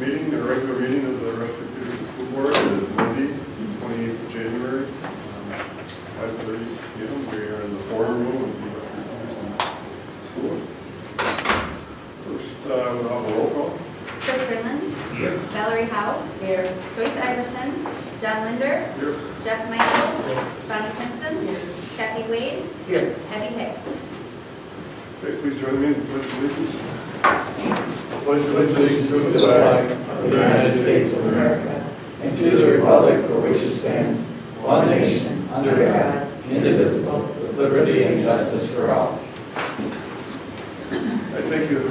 meeting, a regular meeting of the Rushford Peterson School Board. It is Monday, twenty-eighth of January, five thirty P M. We are in the forum room of the Rushford Peterson School. First, uh, we'll have a roll call. Chris Freeland. Here. Valerie Howe. Here. Joyce Iverson. John Linder. Here. Jeff Michael. Bonnie Pinson. Kathy Wade. Here. Abby Hay. Okay, please join me in the pledge of allegiance. pledge allegiance to the flag of the United States of America and to the republic for which it stands, one nation, under God, indivisible, with liberty and justice for all. I thank you.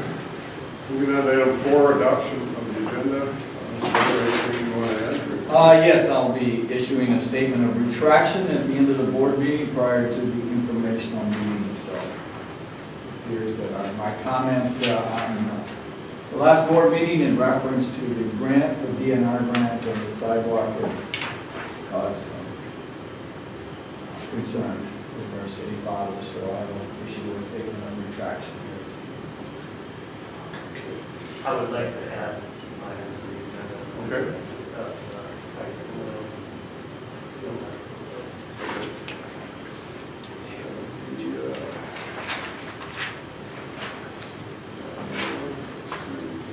Moving on to item four, adoption of the agenda. Uh, Mr. Miller, Anything you want to add? Uh, yes, I'll be issuing a statement of retraction at the end of the board meeting prior to the informational meeting, so here's that, uh, my comment uh, on uh, the last board meeting in reference to the grant, the DNR grant and the sidewalk has caused some concern with our city fathers, so I will issue a statement of retraction here. I would like to add my agenda. Okay. Discuss uh, high school. field hospital.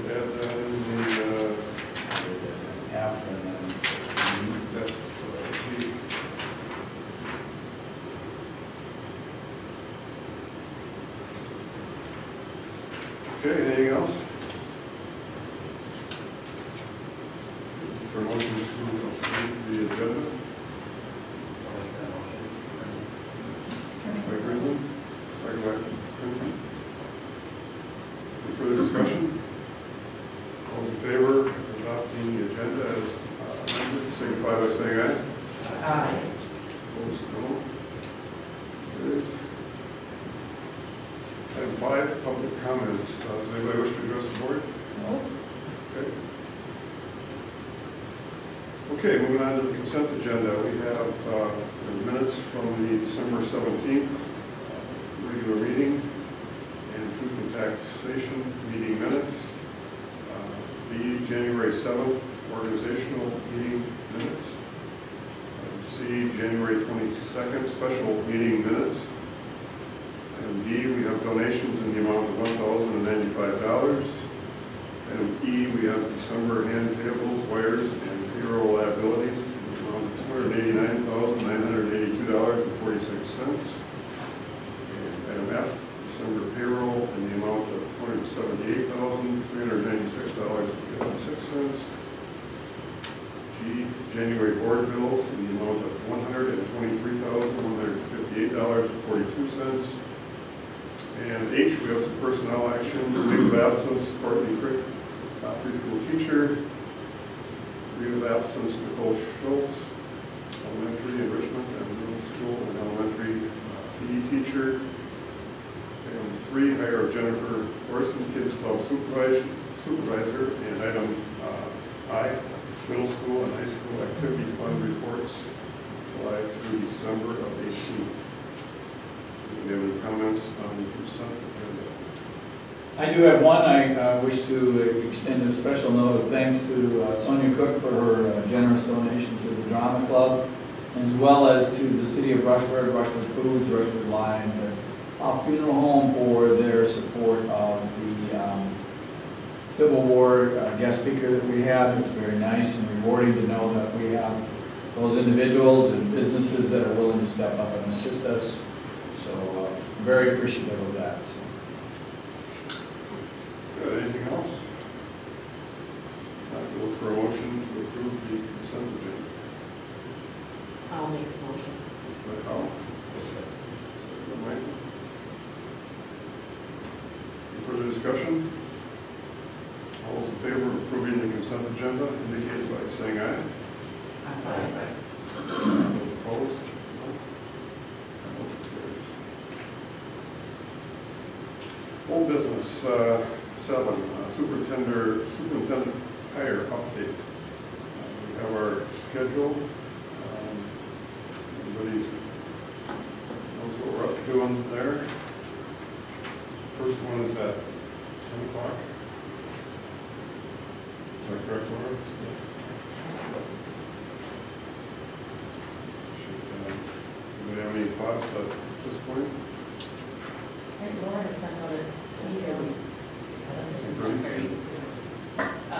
Add that in the, uh, After then. that, uh, G. Okay, anything else? For motion to approve the agenda, by Freeland, second by Clinton. Any further discussion? All in favor of adopting the agenda as uh, amended, signify by saying aye. Aye. Opposed, no. Carries. Item five, public comments. Uh, Does anybody wish to address the board? Okay. Okay, moving on to the consent agenda. We have uh, the minutes from the December 17th uh, regular meeting and truth and taxation meeting minutes. Uh, B, January 7th organizational meeting minutes. Item C, January 22nd special meeting minutes. Item D, we have donations in the amount of $1,095. Item E, we have December hand payables, wires, and payroll liabilities in the amount of two hundred eighty-nine thousand, nine hundred eighty-two dollars and forty-six cents. And item F, December payroll in the amount of two hundred seventy-eight thousand, three hundred ninety-six dollars and fifty-six cents. G, January board bills in the amount of one hundred and twenty-three thousand, one hundred fifty-eight dollars and forty-two cents. And H, we have some personnel action, leave absence, Courtney Frick, uh, preschool teacher. Leave of absence, Nicole Schultz, elementary enrichment and middle school and elementary uh, PE teacher. And three, hire Jennifer Orson, kids club supervisor, supervisor. And item uh, I, middle school and high school activity fund reports, July through December of 18. Do you have any comments on the consent? I do have one. I uh, wish to extend a special note of thanks to uh, Sonia Cook for her uh, generous donation to the Drama Club, as well as to the city of Rushford, Rushford Foods, Rushford Lions, and Funeral Home for their support of the um, Civil War uh, guest speaker that we had. It was very nice and rewarding to know that we have those individuals and businesses that are willing to step up and assist us. So, uh, very appreciative of that. Got anything else? I look for a motion to approve the consent agenda. I'll make the motion. Moved by Howell. Second by Michael. Any further discussion? All those in favor of approving the consent agenda indicate by saying aye. Aye. Those opposed? No. Motion carries. Old business, uh, seven, uh, superintendent, superintendent hire update. Uh, we have our schedule. Um, everybody knows what we're up to on there. First one is at 10 o'clock. Is that correct, Laura? Yes. Should, um, anybody have any thoughts at this point? I think Laura had sent out an email uh,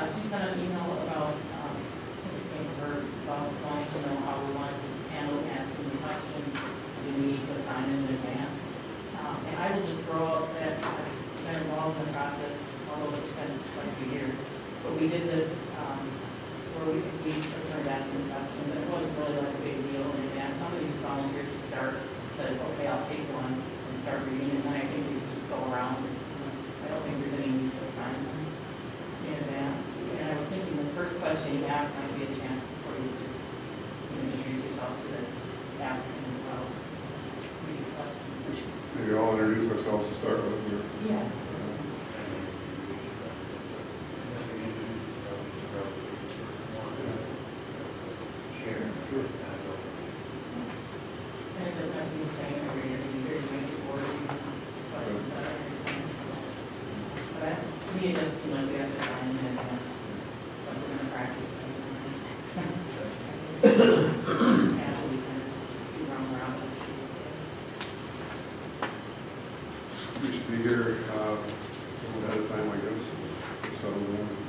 she sent an email about, um, her, about wanting to know how we wanted to handle asking questions. Do we need to assign them in advance? Um, and I will just throw out that I've been involved in the process, although it's been quite a few years. But we did this, um, where we, we started asking questions, and it wasn't really like a big deal in advance. Somebody just volunteers to start, says, okay, I'll take one, and start reading, and then I think we just go around. I don't think there's any need to assign them in advance. And I was thinking the first question you ask might be a chance for you to just, you know, introduce yourself to the applicant as well. Read the question. Maybe I'll introduce ourselves to start with. We're- Yeah. Share. And it doesn't have to be the same every year, you hear, you might get bored, you know, questions that are every time, so. But I, to me, it doesn't seem like we have to assign in advance, like we're gonna practice. Yeah, we can do round around. We should be here uh, a ahead of time, I guess, settle in.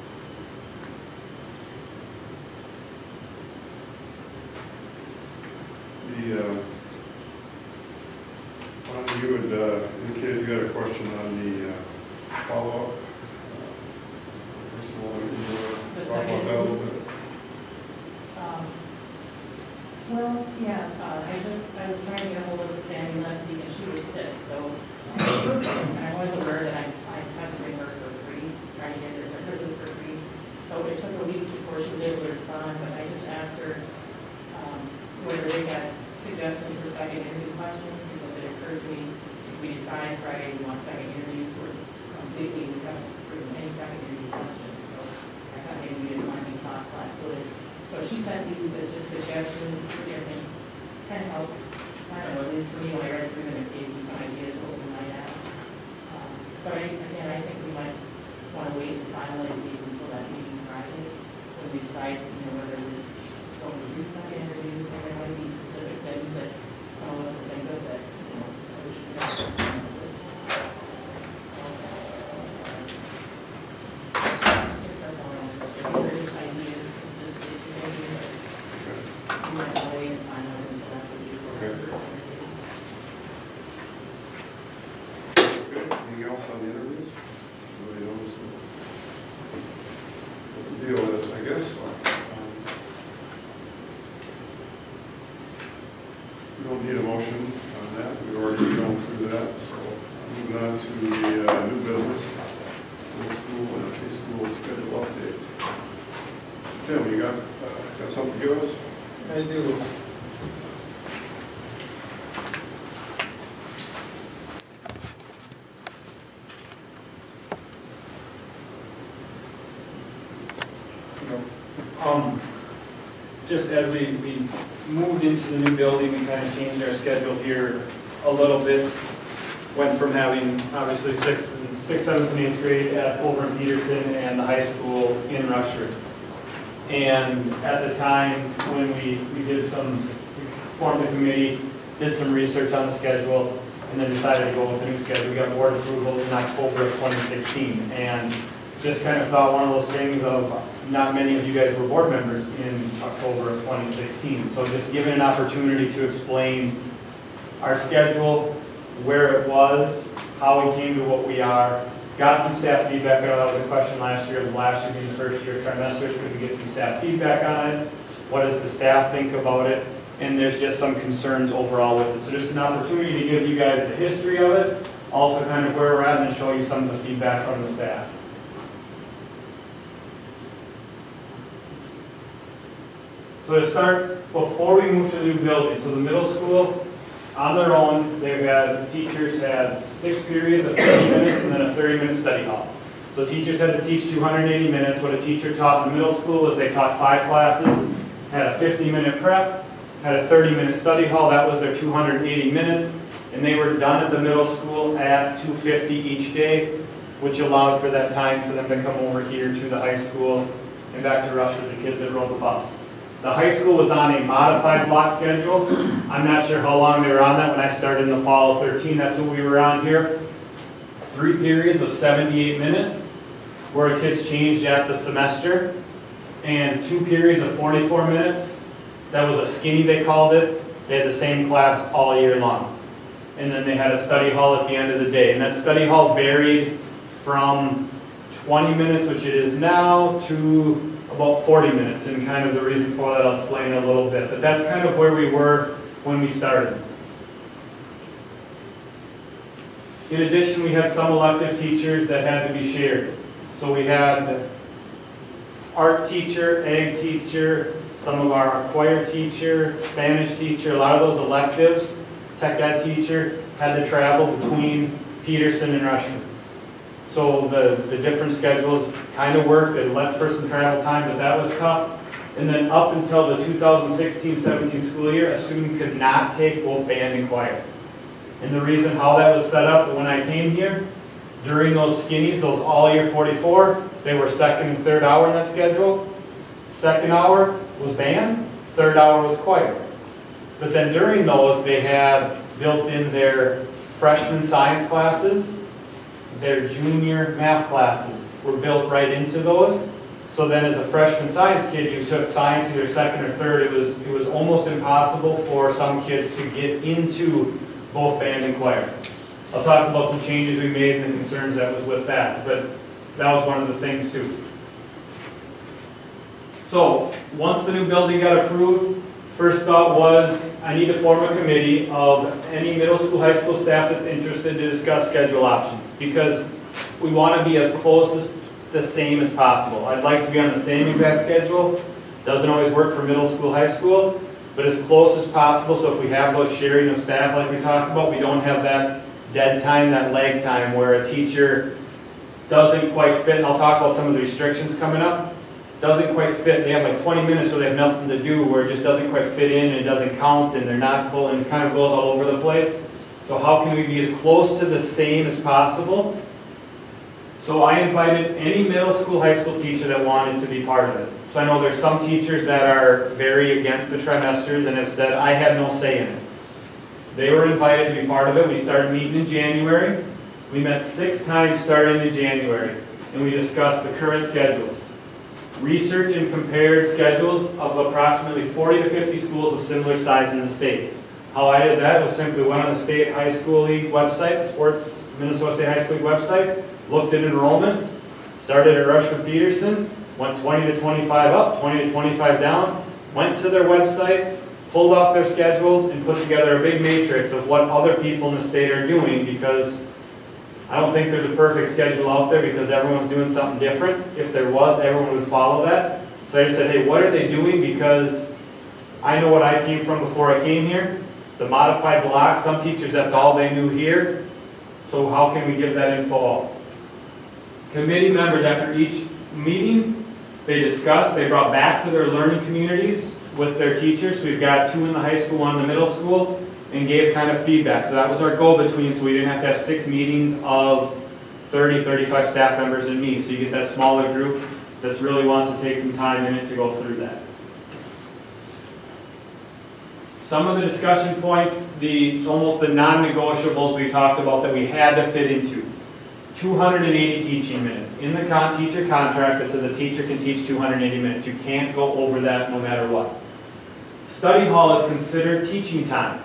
As we, we moved into the new building, we kind of changed our schedule here a little bit. Went from having obviously sixth, and sixth, seventh, and eighth grade at Over and Peterson and the high school in Rushford. And at the time, when we, we did some, we formed a committee, did some research on the schedule, and then decided to go with the new schedule. We got board approval in October of 2016. And just kind of thought one of those things of, not many of you guys were board members in October of 2016. So just given an opportunity to explain our schedule, where it was, how we came to what we are, got some staff feedback, I know that was a question last year, last year being the first year trimester, so we could get some staff feedback on it? What does the staff think about it? And there's just some concerns overall with it. So just an opportunity to give you guys the history of it, also kind of where we're at, and show you some of the feedback from the staff. So to start, before we move to the new building, so the middle school, on their own, they've had, teachers had six periods of 30 minutes and then a 30-minute study hall. So teachers had to teach 280 minutes. What a teacher taught in the middle school is they taught five classes, had a 50-minute prep, had a 30-minute study hall, that was their 280 minutes, and they were done at the middle school at 250 each day, which allowed for that time for them to come over here to the high school and back to Rush with the kids that rode the bus. The high school was on a modified block schedule. I'm not sure how long they were on that. When I started in the fall of 13, that's what we were on here. Three periods of 78 minutes where kids changed at the semester. And two periods of 44 minutes. That was a skinny, they called it. They had the same class all year long. And then they had a study hall at the end of the day. And that study hall varied from 20 minutes, which it is now, to about 40 minutes. And kind of the reason for that, I'll explain a little bit. But that's kind of where we were when we started. In addition, we had some elective teachers that had to be shared. So we had art teacher, ag teacher, some of our choir teacher, Spanish teacher, a lot of those electives, tech ed teacher, had to travel between Peterson and Rushford. So the, the different schedules kind of worked, it left for some travel time, but that was tough. And then up until the 2016-17 school year, a student could not take both band and choir. And the reason how that was set up, when I came here, during those skinnies, those all year 44, they were second and third hour in that schedule. Second hour was band, third hour was choir. But then during those, they had built in their freshman science classes, their junior math classes were built right into those. So then as a freshman science kid, you took science either second or third, it was, it was almost impossible for some kids to get into both band and choir. I'll talk about some changes we made and the concerns that was with that, but that was one of the things too. So, once the new building got approved, first thought was, I need to form a committee of any middle school, high school staff that's interested to discuss schedule options, because we want to be as close as, the same as possible. I'd like to be on the same exact schedule, doesn't always work for middle school, high school, but as close as possible, so if we have those sharing of staff like we talked about, we don't have that dead time, that lag time, where a teacher doesn't quite fit, and I'll talk about some of the restrictions coming up, doesn't quite fit, they have like 20 minutes where they have nothing to do, where it just doesn't quite fit in, and it doesn't count, and they're not full, and it kind of goes all over the place. So how can we be as close to the same as possible? So I invited any middle school, high school teacher that wanted to be part of it. So I know there's some teachers that are very against the trimesters and have said, I have no say in it. They were invited to be part of it. We started meeting in January. We met six times starting in January, and we discussed the current schedules. Research and compared schedules of approximately 40 to 50 schools of similar size in the state. How I did that was simply went on the state high school league website, sports Minnesota State High School League website, looked at enrollments, started at Rushford Peterson, went 20 to 25 up, 20 to 25 down, went to their websites, pulled off their schedules, and put together a big matrix of what other people in the state are doing because I don't think there's a perfect schedule out there because everyone's doing something different. If there was, everyone would follow that. So I just said, hey, what are they doing? Because I know what I came from before I came here. The modified block, some teachers, that's all they knew here. So how can we give that info out? Committee members, after each meeting, they discussed, they brought back to their learning communities with their teachers. We've got two in the high school, one in the middle school, and gave kind of feedback. So that was our go-between, so we didn't have to have six meetings of 30, 35 staff members and me. So you get that smaller group that really wants to take some time in it to go through that. Some of the discussion points, the, almost the non-negotiables we talked about that we had to fit into. 280 teaching minutes. In the con, teacher contract, it says a teacher can teach 280 minutes. You can't go over that no matter what. Study hall is considered teaching time.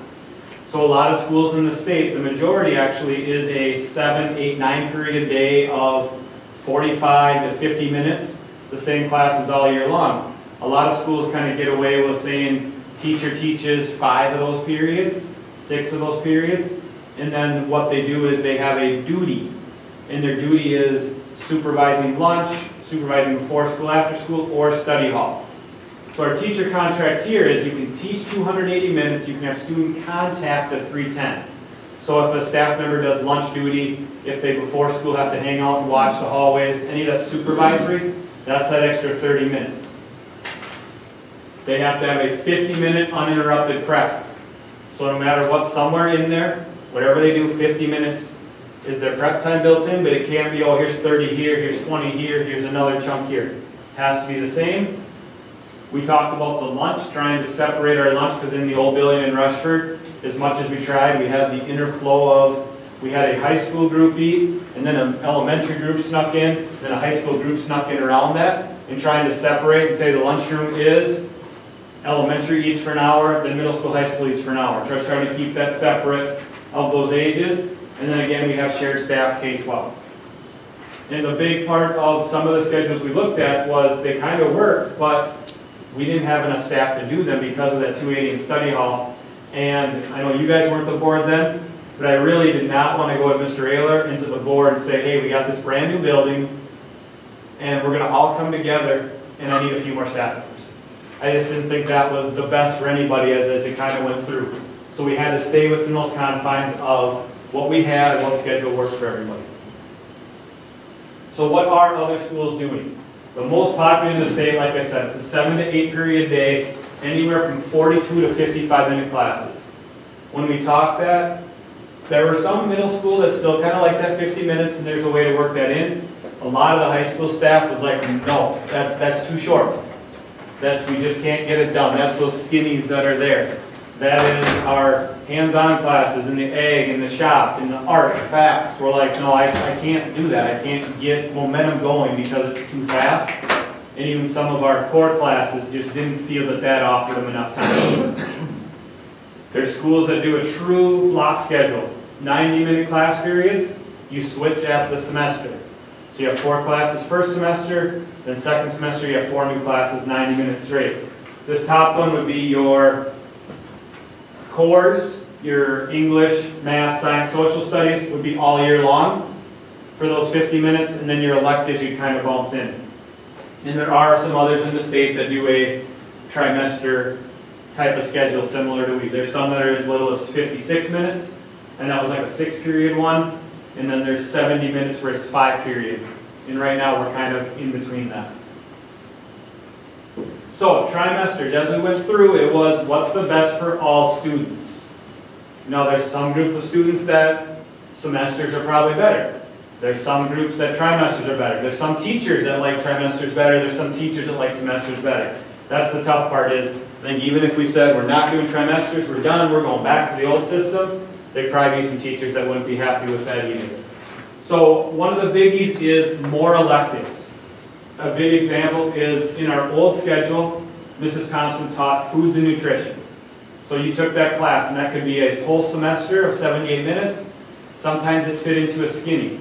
So a lot of schools in the state, the majority actually is a seven, eight, nine period day of 45 to 50 minutes, the same classes all year long. A lot of schools kind of get away with saying teacher teaches five of those periods, six of those periods, and then what they do is they have a duty and their duty is supervising lunch, supervising before school, after school, or study hall. So our teacher contract here is you can teach 280 minutes, you can have student contact at 310. So if a staff member does lunch duty, if they before school have to hang out and watch the hallways, any of that supervisory, that's that extra 30 minutes. They have to have a 50-minute uninterrupted prep. So no matter what, somewhere in there, whatever they do, 50 minutes is their prep time built in, but it can't be, oh, here's 30 here, here's 20 here, here's another chunk here. Has to be the same. We talked about the lunch, trying to separate our lunch, because in the old building in Rushford, as much as we tried, we had the inner flow of, we had a high school group eat, and then an elementary group snuck in, then a high school group snuck in around that, and trying to separate and say the lunchroom is elementary eats for an hour, then middle school, high school eats for an hour. Just trying to keep that separate of those ages. And then again, we have shared staff K-12. And the big part of some of the schedules we looked at was they kind of worked, but we didn't have enough staff to do them because of that 280 in study hall. And I know you guys weren't the board then, but I really did not want to go to Mr. Ayler into the board and say, hey, we got this brand new building, and we're gonna all come together, and I need a few more staff members. I just didn't think that was the best for anybody as, as it kind of went through. So we had to stay within those confines of what we had and what schedule worked for everybody. So what are other schools doing? The most popular in the state, like I said, is a seven to eight period day, anywhere from 42 to 55 minute classes. When we talked that, there were some middle school that still kind of like that 50 minutes and there's a way to work that in. A lot of the high school staff was like, no, that's, that's too short. That's, we just can't get it done. That's those skinnies that are there. That is our hands-on classes in the ag, in the shop, in the art, FACS. We're like, no, I, I can't do that. I can't get momentum going because it's too fast. And even some of our core classes just didn't feel that that offered them enough time. There's schools that do a true block schedule. 90-minute class periods, you switch at the semester. So you have four classes first semester, then second semester you have four new classes, 90 minutes straight. This top one would be your cores, your English, math, science, social studies would be all year long for those 50 minutes, and then your electives you kind of bumps in. And there are some others in the state that do a trimester type of schedule similar to we. There's some that are as little as 56 minutes, and that was like a six period one. And then there's 70 minutes a five period. And right now we're kind of in between that. So trimesters, as we went through, it was what's the best for all students. Now there's some groups of students that semesters are probably better. There's some groups that trimesters are better. There's some teachers that like trimesters better. There's some teachers that like semesters better. That's the tough part is, I think even if we said we're not doing trimesters, we're done, we're going back to the old system, there'd probably be some teachers that wouldn't be happy with that either. So one of the biggies is more electives. A big example is in our old schedule, Mrs. Thompson taught foods and nutrition. So you took that class, and that could be a whole semester of 78 minutes. Sometimes it fit into a skinny.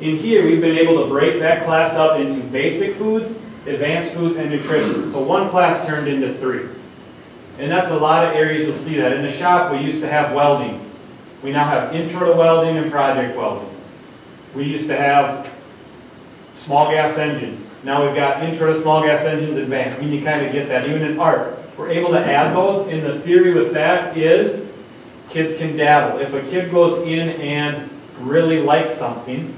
In here, we've been able to break that class up into basic foods, advanced foods, and nutrition. So one class turned into three. And that's a lot of areas you'll see that. In the shop, we used to have welding. We now have intro to welding and project welding. We used to have small gas engines. Now we've got intro to small gas engines advanced. I mean, you kind of get that. Even in art, we're able to add those. And the theory with that is kids can dabble. If a kid goes in and really likes something,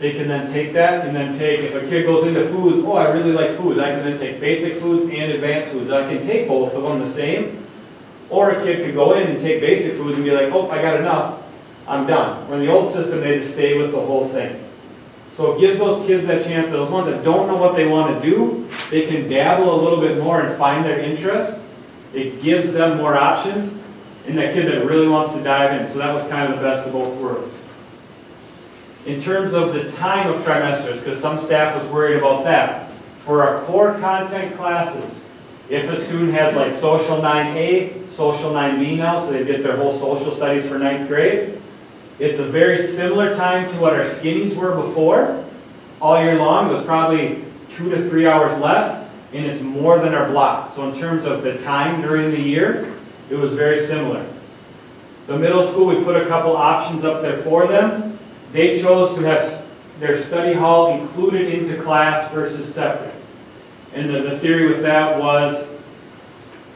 they can then take that and then take, if a kid goes into foods, oh, I really like foods, I can then take basic foods and advanced foods. I can take both of them the same. Or a kid could go in and take basic foods and be like, oh, I got enough, I'm done. When the old system, they just stay with the whole thing. So it gives those kids that chance, those ones that don't know what they want to do, they can dabble a little bit more and find their interest. It gives them more options. And that kid that really wants to dive in. So that was kind of the best of both worlds. In terms of the time of trimesters, because some staff was worried about that, for our core content classes, if a student has like social 9A, social 9B now, so they get their whole social studies for ninth grade, it's a very similar time to what our skinnies were before. All year long, it was probably two to three hours less, and it's more than our block. So in terms of the time during the year, it was very similar. The middle school, we put a couple options up there for them. They chose to have their study hall included into class versus separate. And the, the theory with that was,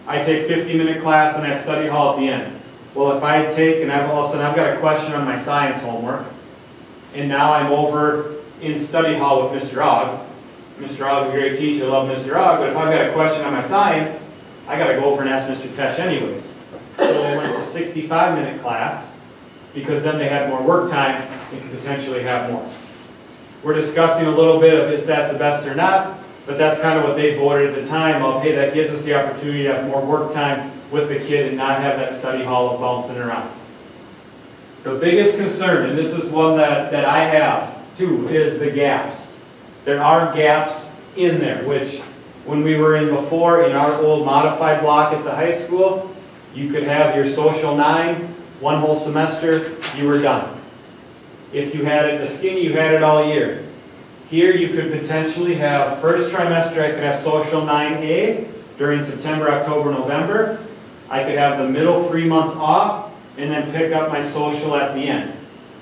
I take 50-minute class and I have study hall at the end. Well, if I take, and I've all of a sudden I've got a question on my science homework, and now I'm over in study hall with Mr. Ogg. Mr. Ogg is a great teacher, I love Mr. Ogg, but if I've got a question on my science, I gotta go over and ask Mr. Tesh anyways. So they went to a 65-minute class, because then they had more work time and could potentially have more. We're discussing a little bit of if that's the best or not. But that's kind of what they voted at the time of, hey, that gives us the opportunity to have more work time with the kid and not have that study hall of bouncing around. The biggest concern, and this is one that, that I have too, is the gaps. There are gaps in there, which when we were in before, in our old modified block at the high school, you could have your social nine, one whole semester, you were done. If you had it in skinny, you had it all year. Here, you could potentially have, first trimester, I could have social 9A during September, October, November. I could have the middle three months off, and then pick up my social at the end.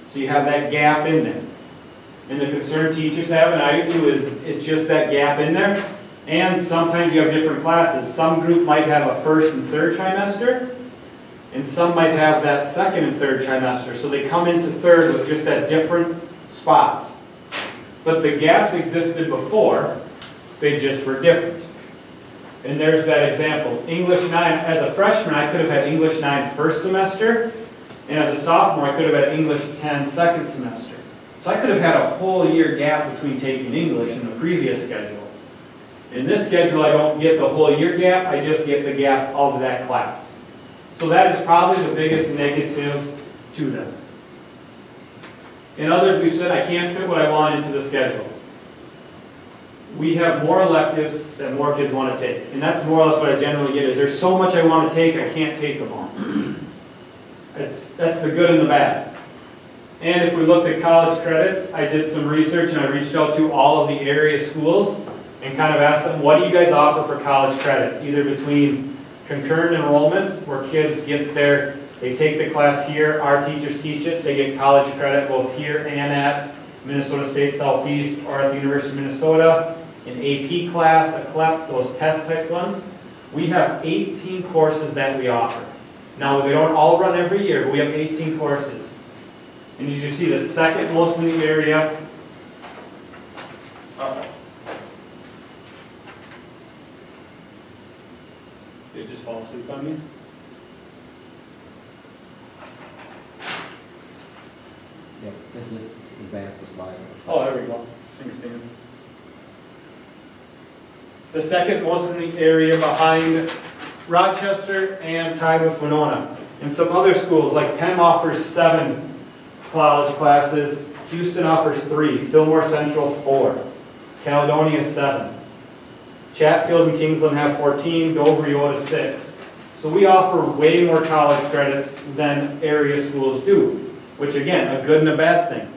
So you have that gap in there. And the concern teachers have, and I do too, is it's just that gap in there. And sometimes you have different classes. Some group might have a first and third trimester, and some might have that second and third trimester. So they come into third with just that different spots. But the gaps existed before, they just were different. And there's that example. English 9, as a freshman, I could have had English 9 first semester, and as a sophomore, I could have had English 10 second semester. So I could have had a whole year gap between taking English in the previous schedule. In this schedule, I don't get the whole year gap, I just get the gap of that class. So that is probably the biggest negative to them. In others, we said, I can't fit what I want into the schedule. We have more electives that more kids want to take. And that's more or less what I generally get, is there's so much I want to take, I can't take them all. That's, that's the good and the bad. And if we looked at college credits, I did some research and I reached out to all of the area schools and kind of asked them, what do you guys offer for college credits? Either between concurrent enrollment, where kids get their, they take the class here, our teachers teach it, they get college credit both here and at Minnesota State Southeast or at the University of Minnesota, an AP class, a CLEP, those test type ones. We have 18 courses that we offer. Now, they don't all run every year, but we have 18 courses. And as you see, the second most in the area. Did it just fall asleep on me? Yep, then just advance the slide. Oh, there we go. Thanks, Dan. The second most in the area behind Rochester and tied with Winona. And some other schools, like Penn offers seven college classes, Houston offers three, Fillmore Central four, Caledonia seven. Chatfield and Kingsland have 14, Dover, Eyota six. So we offer way more college credits than area schools do, which again, a good and a bad thing.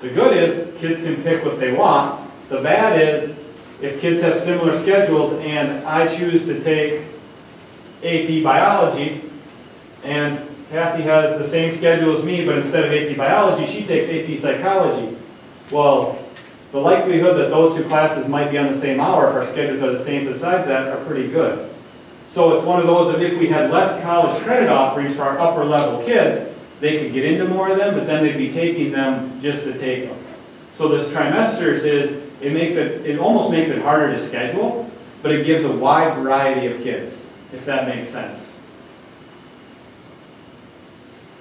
The good is kids can pick what they want. The bad is if kids have similar schedules and I choose to take AP biology and Kathy has the same schedule as me, but instead of AP biology, she takes AP psychology. Well, the likelihood that those two classes might be on the same hour if our schedules are the same besides that are pretty good. So it's one of those that if we had less college credit offerings for our upper level kids, they could get into more of them, but then they'd be taking them just to take them. So this trimesters is, it makes it, it almost makes it harder to schedule, but it gives a wide variety of kids, if that makes sense.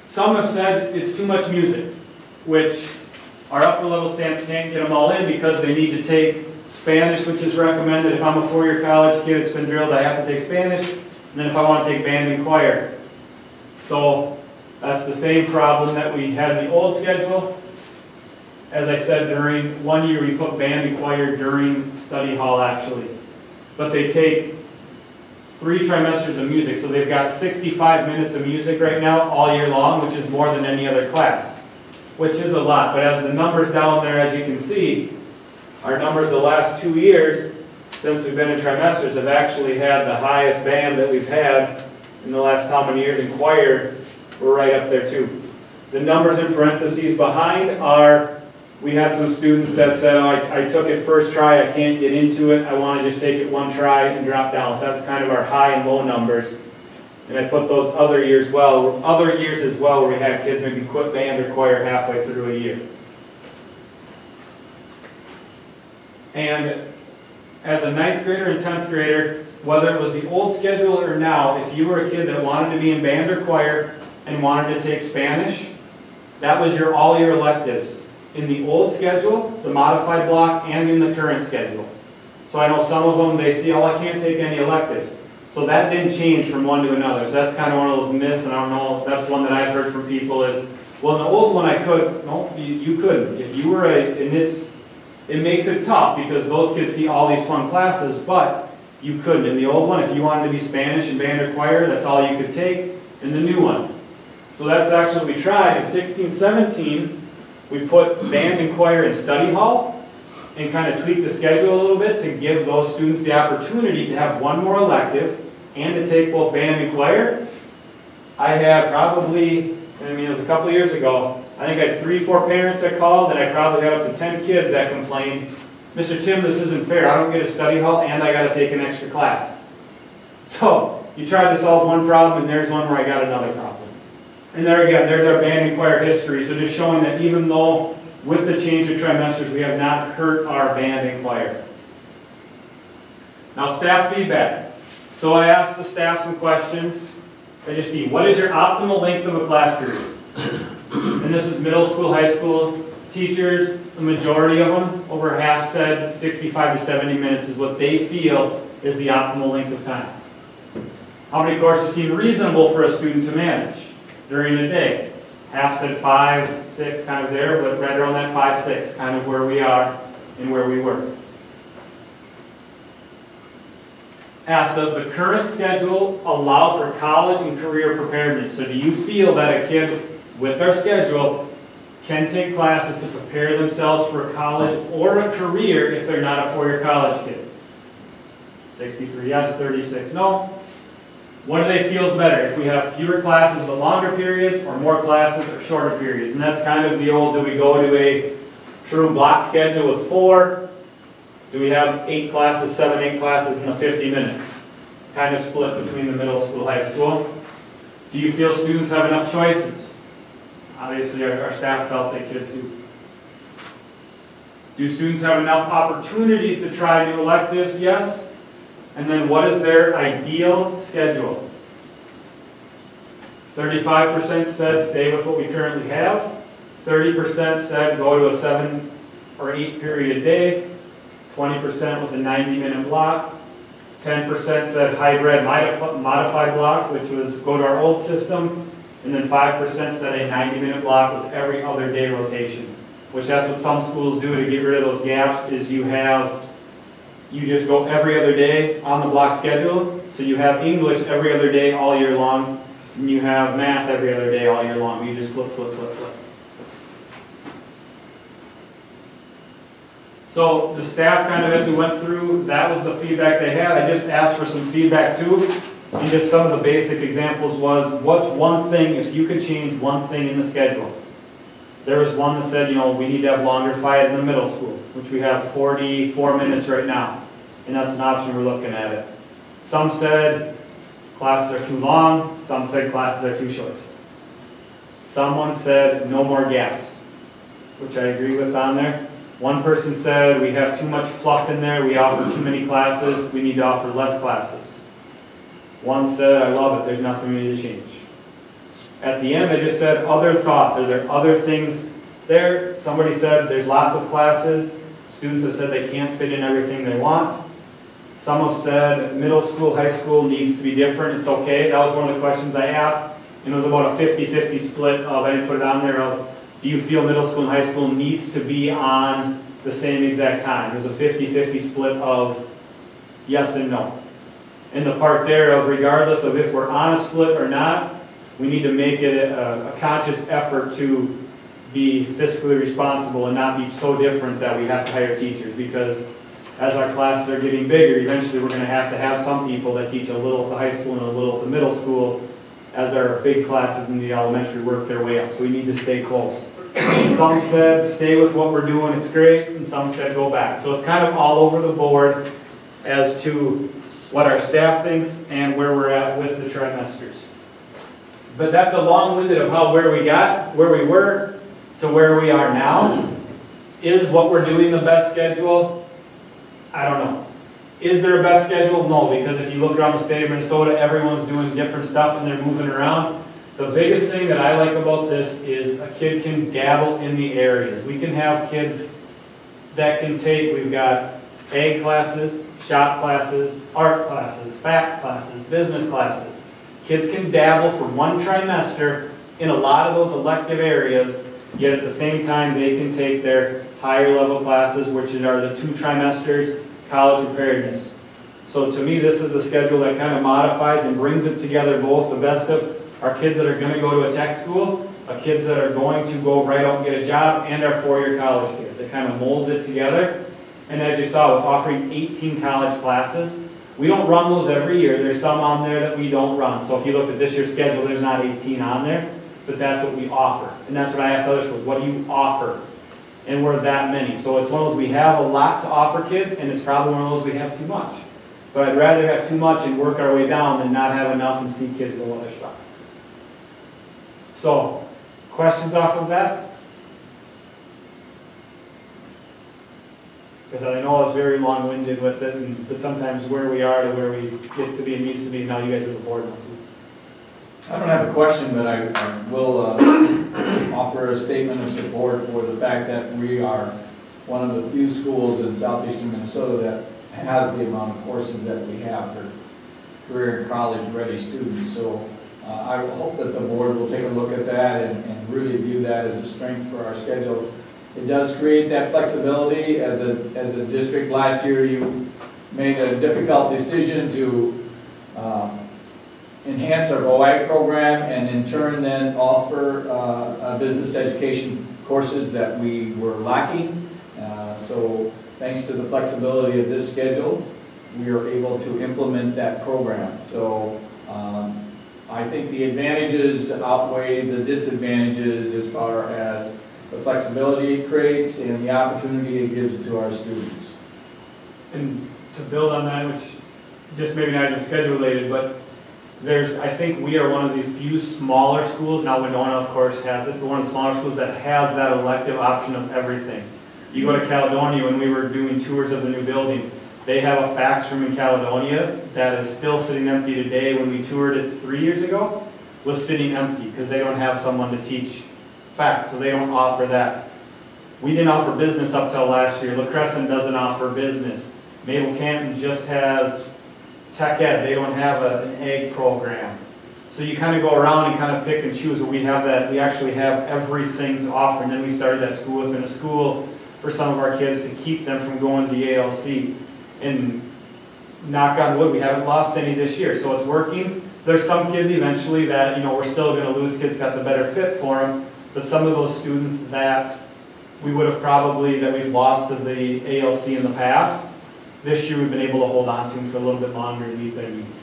Some have said it's too much music, which our upper level stance can't get them all in because they need to take Spanish, which is recommended. If I'm a four-year college kid, it's been drilled, I have to take Spanish. And then if I want to take band and choir. So that's the same problem that we had in the old schedule. As I said, during, one year we put band and choir during study hall actually. But they take three trimesters of music, so they've got 65 minutes of music right now, all year long, which is more than any other class, which is a lot. But as the numbers down there, as you can see, our numbers the last two years, since we've been in trimesters, have actually had the highest band that we've had in the last how many years, and choir, we're right up there too. The numbers in parentheses behind are we had some students that said, oh, I, I took it first try, I can't get into it, I want to just take it one try and drop down. So that's kind of our high and low numbers. And I put those other years well, other years as well where we had kids maybe quit band or choir halfway through a year. And as a ninth grader and 10th grader, whether it was the old schedule or now, if you were a kid that wanted to be in band or choir and wanted to take Spanish, that was your all your electives in the old schedule, the modified block, and in the current schedule. So I know some of them, they see, oh, I can't take any electives. So that didn't change from one to another. So that's kind of one of those myths, and I don't know, that's one that I've heard from people is, well, in the old one I could. No, you, you couldn't. If you were a, and it's, it makes it tough because those kids see all these fun classes, but you couldn't. In the old one, if you wanted to be Spanish and band or choir, that's all you could take. In the new one. So that's actually what we tried. In 16, 17, we put band and choir in study hall and kind of tweak the schedule a little bit to give those students the opportunity to have one more elective and to take both band and choir. I had probably, I mean, it was a couple years ago, I think I had three, four parents that called, and I probably had up to 10 kids that complained, Mr. Tim, this isn't fair. I don't get a study hall and I got to take an extra class. So you tried to solve one problem, and there's one where I got another problem. And there again, there's our band and choir history. So just showing that even though with the change of trimesters, we have not hurt our band and choir. Now, staff feedback. So I asked the staff some questions. I just see, what is your optimal length of a class period? And this is middle school, high school teachers, the majority of them, over half said 65 to 70 minutes is what they feel is the optimal length of time. How many courses seem reasonable for a student to manage during the day? Half said five, six, kind of there, but right around that five, six, kind of where we are and where we were. Asked, does the current schedule allow for college and career preparedness? So do you feel that a kid with our schedule can take classes to prepare themselves for college or a career if they're not a four-year college kid? 63 yes, 36 no. What do they feel is better? If we have fewer classes but longer periods, or more classes or shorter periods? And that's kind of the old, do we go to a true block schedule with four? Do we have eight classes, seven, eight classes in the 50 minutes? Kind of split between the middle school, high school. Do you feel students have enough choices? Obviously, our, our staff felt they could too. Do students have enough opportunities to try new electives? Yes. And then what is their ideal schedule? 35% said stay with what we currently have. 30% said go to a seven or eight period day. 20% was a 90 minute block. 10% said hybrid modif- modified block, which was go to our old system. And then 5% said a 90 minute block with every other day rotation, which that's what some schools do to get rid of those gaps is you have you just go every other day on the block schedule. So you have English every other day all year long, and you have math every other day all year long. You just flip, flip, flip, flip. So the staff kind of, as we went through, that was the feedback they had. I just asked for some feedback too. And just some of the basic examples was, what's one thing, if you could change one thing in the schedule? There was one that said, you know, we need to have longer fight in the middle school, which we have 44 minutes right now. And that's an option, we're looking at it. Some said classes are too long, some said classes are too short. Someone said no more gaps, which I agree with on there. One person said we have too much fluff in there, we offer too many classes, we need to offer less classes. One said, I love it, there's nothing we need to change. At the end, I just said, other thoughts. Are there other things there? Somebody said there's lots of classes. Students have said they can't fit in everything they want. Some have said middle school, high school needs to be different. It's okay. That was one of the questions I asked. And it was about a 50-50 split of, I didn't put it on there, of do you feel middle school and high school needs to be on the same exact time? There's a 50-50 split of yes and no. And the part there of regardless of if we're on a split or not, we need to make it a, a conscious effort to be fiscally responsible and not be so different that we have to hire teachers because as our classes are getting bigger, eventually we're going to have to have some people that teach a little at the high school and a little at the middle school as our big classes in the elementary work their way up. So we need to stay close. Some said stay with what we're doing, it's great, and some said go back. So it's kind of all over the board as to what our staff thinks and where we're at with the trimesters. But that's a long-winded of how where we got, where we were, to where we are now. Is what we're doing the best schedule? I don't know. Is there a best schedule? No, because if you look around the state of Minnesota, everyone's doing different stuff and they're moving around. The biggest thing that I like about this is a kid can dabble in the areas. We can have kids that can take, we've got ag classes, shop classes, art classes, FACS classes, business classes. Kids can dabble for one trimester in a lot of those elective areas, yet at the same time, they can take their higher level classes, which are the two trimesters, college preparedness. So to me, this is the schedule that kind of modifies and brings it together both the best of our kids that are gonna go to a tech school, our kids that are going to go right out and get a job, and our four-year college kids. It kind of molds it together. And as you saw, with offering 18 college classes, we don't run those every year. There's some on there that we don't run. So if you look at this year's schedule, there's not 18 on there, but that's what we offer. And that's what I asked other schools, what do you offer? And we're that many. So it's one of those, we have a lot to offer kids, and it's probably one of those we have too much. But I'd rather have too much and work our way down than not have enough and see kids go other spots. So, questions off of that? Because I know I was very long-winded with it, and, but sometimes where we are to where we get to be and needs to be, now you guys are a board. I don't have a question, but I I will uh, offer a statement of support for the fact that we are one of the few schools in southeastern Minnesota that has the amount of courses that we have for career and college-ready students. So uh, I hope that the board will take a look at that and and really view that as a strength for our schedule. It does create that flexibility. As a, as a district, last year, you made a difficult decision to um, enhance our OAG program and in turn then offer uh, uh, business education courses that we were lacking. Uh, So thanks to the flexibility of this schedule, we are able to implement that program. So um, I think the advantages outweigh the disadvantages as far as the flexibility it creates and the opportunity it gives to our students. And to build on that, which just maybe not even schedule related, but there's, I think we are one of the few smaller schools, now Winona of course has it, but one of the smaller schools that has that elective option of everything. You go to Caledonia, when we were doing tours of the new building, they have a FACS room in Caledonia that is still sitting empty today. When we toured it three years ago, was sitting empty because they don't have someone to teach FACS, so they don't offer that. We didn't offer business up till last year. La Crescent doesn't offer business. Mabel Canton just has tech ed. They don't have a- an ag program. So you kind of go around and kind of pick and choose. We have that, we actually have everything's offered. And then we started that school within a school for some of our kids to keep them from going to ALC. And knock on wood, we haven't lost any this year, so it's working. There's some kids eventually that, you know, we're still gonna lose kids that's a better fit for them. But some of those students that we would have probably, that we've lost to the ALC in the past, this year we've been able to hold on to them for a little bit longer and meet their needs.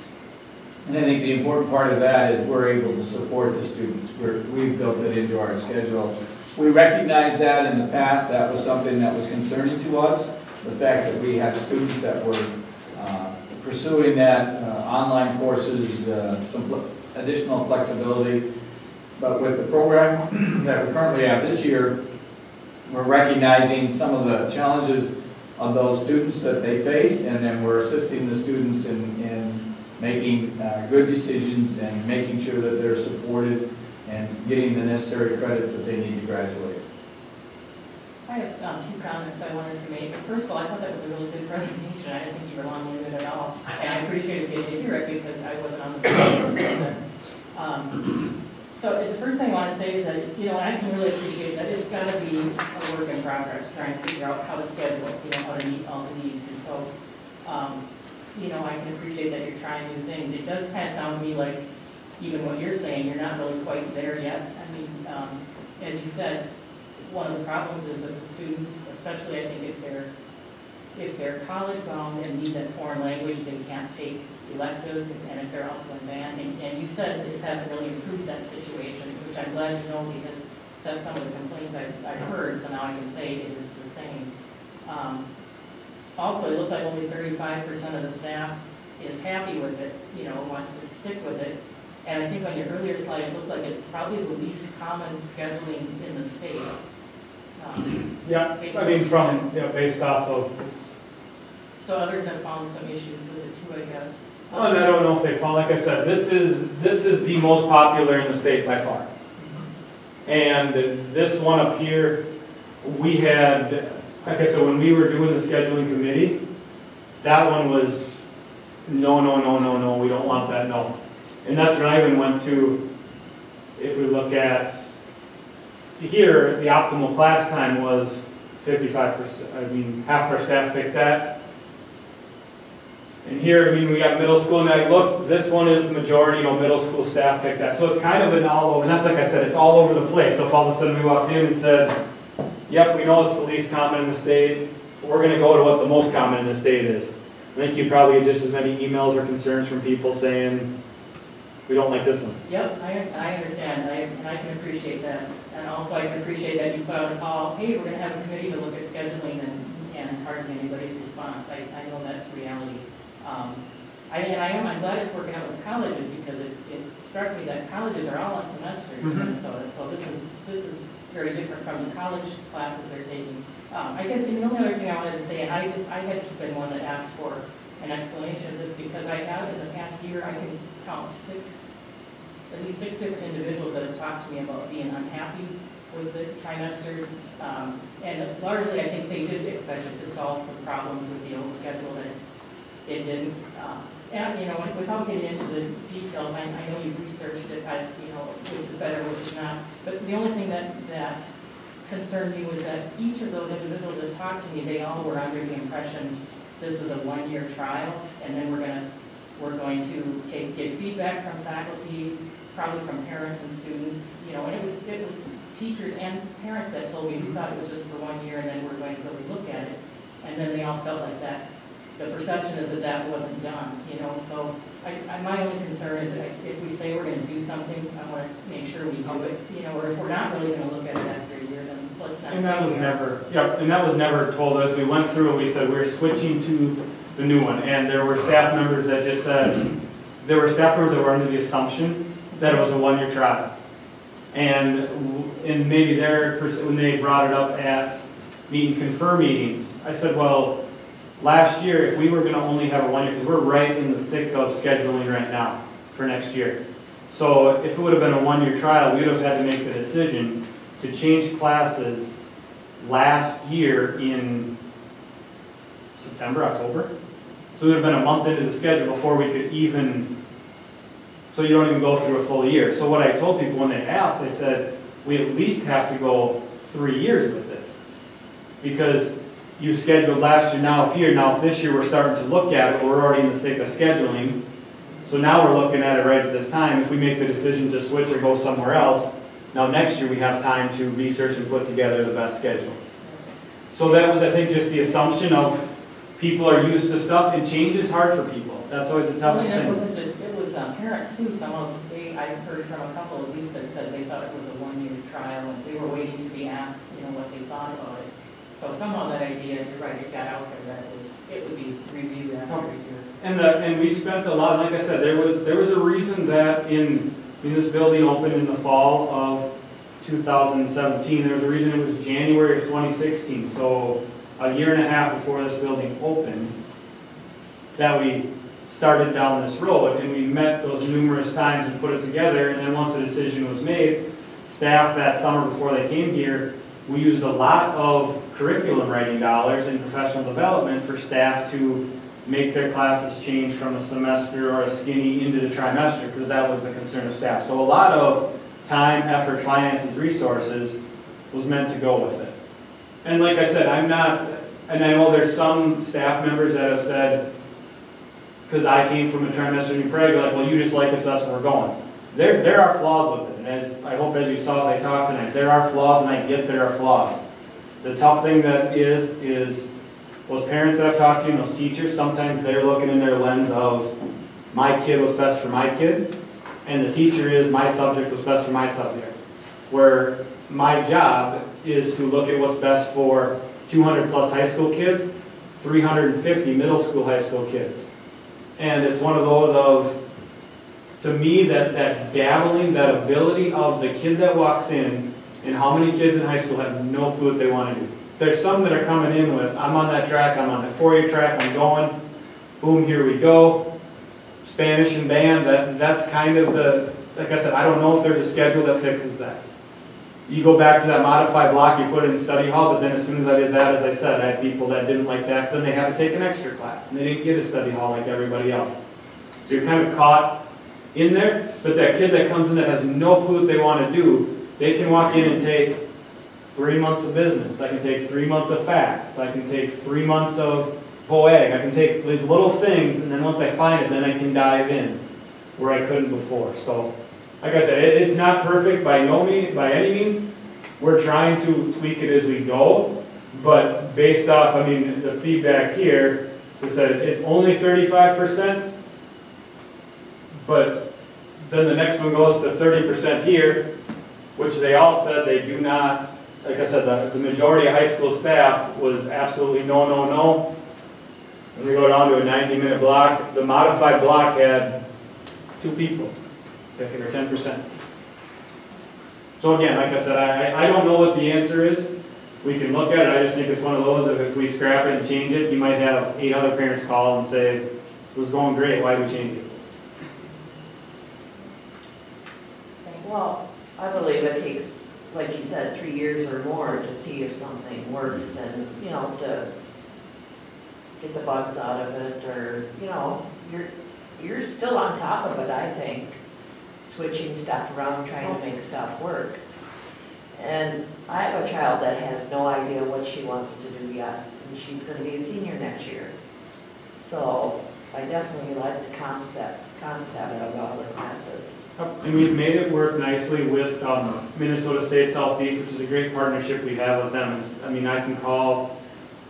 And I think the important part of that is we're able to support the students. We're, we've built it into our schedule. We recognized that in the past, that was something that was concerning to us. The fact that we had students that were uh, pursuing that, uh, online courses, uh, some additional flexibility. But with the program that we currently have this year, we're recognizing some of the challenges of those students that they face, and then we're assisting the students in, in making uh, good decisions and making sure that they're supported and getting the necessary credits that they need to graduate. I have um, two comments I wanted to make. First of all, I thought that was a really good presentation. I didn't think you were long-winded at all. And I appreciated getting to hear it because I wasn't on the board. Um, So the first thing I want to say is that, you know, I can really appreciate that it's got to be a work in progress, trying to figure out how to schedule, you know, how to meet all the needs. And so, um, you know, I can appreciate that you're trying new things. It does kind of sound to me like, even what you're saying, you're not really quite there yet. I mean, um, as you said, one of the problems is that the students, especially I think if they're, if they're college bound and need that foreign language, they can't take electives, and if they're also in band. And, and you said this hasn't really improved that situation, which I'm glad you know, because that's some of the complaints I've, I've heard, so now I can say it is the same. Um, Also, it looked like only thirty-five percent of the staff is happy with it, you know, wants to stick with it. And I think on your earlier slide, it looked like it's probably the least common scheduling in the state. Um, Yeah, I mean, from, you know, based off of, So others have found some issues with it too, I guess. Well, and I don't know if they fall. like I said, this is, this is the most popular in the state by far. And this one up here, we had, like I said, when we were doing the scheduling committee, that one was, no, no, no, no, no, we don't want that, no. And that's when I even went to, if we look at, here, the optimal class time was fifty-five percent, I mean, half our staff picked that. And here, I mean, we got middle school, and I look, this one is the majority, you know, middle school staff picked that. So it's kind of an all over, and that's like I said, it's all over the place. So if all of a sudden we walked in and said, yep, we know it's the least common in the state, we're gonna go to what the most common in the state is. I think you probably get just as many emails or concerns from people saying, we don't like this one. Yep, I, I understand, I, I can appreciate that. And also I can appreciate that you put out a call, hey, we're gonna have a committee to look at scheduling and, and hardly anybody's response. I, I know that's reality. Um, I, and I am, I'm glad it's working out with colleges because it, it struck me that colleges are all on semesters in Mhm. Minnesota. So this is, this is very different from the college classes they're taking. Um, I guess the only other thing I wanted to say, and I, I had been one that asked for an explanation of this because I have in the past year, I can count six, at least six different individuals that have talked to me about being unhappy with the trimesters. Um, and largely, I think they did expect it to solve some problems with the old schedule that it didn't. Uh, And, you know, without getting into the details, I, I know you've researched it, I, you know, which is better, which is not. But the only thing that, that concerned me was that each of those individuals that talked to me, they all were under the impression this is a one-year trial, and then we're gonna, we're going to take, get feedback from faculty, probably from parents and students, you know, and it was, it was teachers and parents that told me, we thought it was just for one year, and then we're going to really look at it. And then they all felt like that, the perception is that that wasn't done, you know, so I, I, my only concern is that if we say we're gonna do something, I wanna make sure we do it, you know, or if we're not really gonna look at it after a year, then let's not. And that was never, yep, and that was never told us. We went through and we said we're switching to the new one. And there were staff members that just said, there were staff members that were under the assumption that it was a one-year trial. And, and maybe their, when they brought it up at meet and confer meetings, I said, well, last year, if we were gonna only have a one year, because we're right in the thick of scheduling right now for next year. So if it would have been a one-year trial, we would have had to make the decision to change classes last year in September, October. So it would have been a month into the schedule before we could even, so you don't even go through a full year. So what I told people when they asked, I said, we at least have to go three years with it. Because you scheduled last year, now if year, now if this year we're starting to look at it, we're already in the thick of scheduling. So now we're looking at it right at this time, if we make the decision to switch or go somewhere else, now next year we have time to research and put together the best schedule. So that was, I think, just the assumption of people are used to stuff, and change is hard for people. That's always the Well, toughest and it thing. wasn't just, it was uh, parents too, some of, they, I've heard from a couple of these that said they thought it was a one-year trial, and they were waiting to be asked, you know, what they thought about So somehow that idea, you're right, it got out there, that it was, it would be reviewed after a year. And the, and we spent a lot, like I said, there was, there was a reason that in, when this building opened in the fall of 2017, there was a reason it was January of 2016, so a year and a half before this building opened, that we started down this road, and we met those numerous times and put it together, and then once the decision was made, staff that summer before they came here, we used a lot of curriculum writing dollars in professional development for staff to make their classes change from a semester or a skinny into the trimester, because that was the concern of staff. So a lot of time, effort, finances, resources was meant to go with it. And like I said, I'm not, and I know there's some staff members that have said, because I came from a trimester in Prague, like, well, you just like us, where we're going. There, there are flaws with it, and as, I hope as you saw as I talked tonight, there are flaws, and I get there are flaws. The tough thing that is, is those parents that I've talked to, and those teachers, sometimes they're looking in their lens of, my kid was best for my kid, and the teacher is, my subject was best for my subject. Where my job is to look at what's best for 200 plus high school kids, 350 middle school, high school kids. And it's one of those of, to me, that, that dabbling, that ability of the kid that walks in, and how many kids in high school have no clue what they want to do. There's some that are coming in with, I'm on that track, I'm on that four-year track, I'm going, boom, here we go. Spanish and band, that, that's kind of the, like I said, I don't know if there's a schedule that fixes that. You go back to that modified block, you put in study hall, but then as soon as I did that, as I said, I had people that didn't like that, so then they had to take an extra class, and they didn't get a study hall like everybody else. So you're kind of caught in there, but that kid that comes in that has no clue what they want to do, they can walk in and take three months of business, I can take three months of FACS, I can take three months of voag, I can take these little things, and then once I find it, then I can dive in where I couldn't before. So, like I said, it, it's not perfect by no means, by any means. We're trying to tweak it as we go, but based off, I mean, the feedback here, is that it's only thirty-five percent, but then the next one goes to thirty percent here, which they all said they do not, like I said, the, the majority of high school staff was absolutely no, no, no. When we go down to a ninety-minute block, the modified block had two people, taking or ten percent. So again, like I said, I, I- I don't know what the answer is. We can look at it, I just think it's one of those, if we scrap it and change it, you might have eight other parents call and say, it was going great, why did we change it? Well, I believe it takes, like you said, three years or more to see if something works and, you know, to get the bugs out of it or, you know, you're, you're still on top of it, I think. Switching stuff around, trying to make stuff work. And I have a child that has no idea what she wants to do yet, and she's gonna be a senior next year. So I definitely like the concept, concept of all the classes. And we've made it work nicely with um, Minnesota State Southeast, which is a great partnership we have with them. It's- I mean, I can call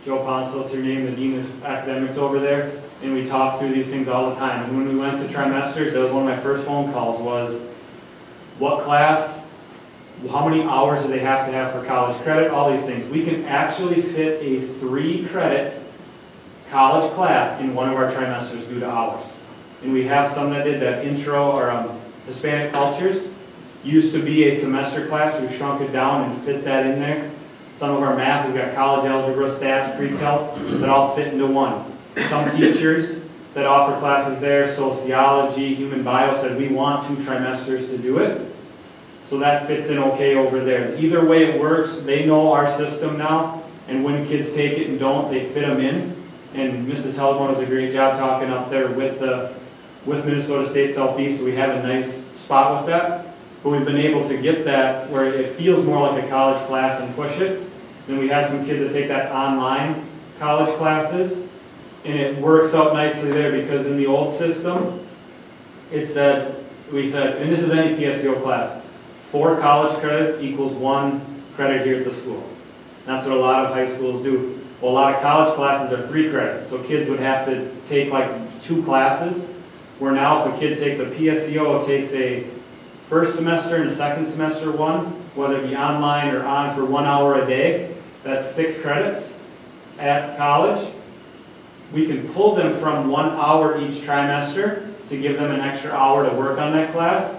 Joe Ponce, it's her name, the dean of academics over there, and we talk through these things all the time. And when we went to trimesters, that was one of my first phone calls was, what class, how many hours do they have to have for college credit, all these things. We can actually fit a three-credit college class in one of our trimesters due to hours. And we have some that did that intro or um, Hispanic cultures. Used to be a semester class, we've shrunk it down and fit that in there. Some of our math, we've got college algebra, stats, pre-calc, that all fit into one. Some teachers that offer classes there, sociology, human bio, said we want two trimesters to do it. So that fits in okay over there. Either way it works, they know our system now, and when kids take it and don't, they fit them in. And Mrs. Helmont does a great job talking up there with the, with Minnesota State Southeast, so we have a nice spot with that. But we've been able to get that where it feels more like a college class and push it. Then we have some kids that take that online college classes, and it works out nicely there because in the old system, it said, we said, and this is any PSEO class, four college credits equals one credit here at the school. That's what a lot of high schools do. Well, a lot of college classes are three credits, so kids would have to take like two classes, where now if a kid takes a PSEO, takes a first semester and a second semester one, whether it be online or on for one hour a day, that's six credits at college. We can pull them from one hour each trimester to give them an extra hour to work on that class.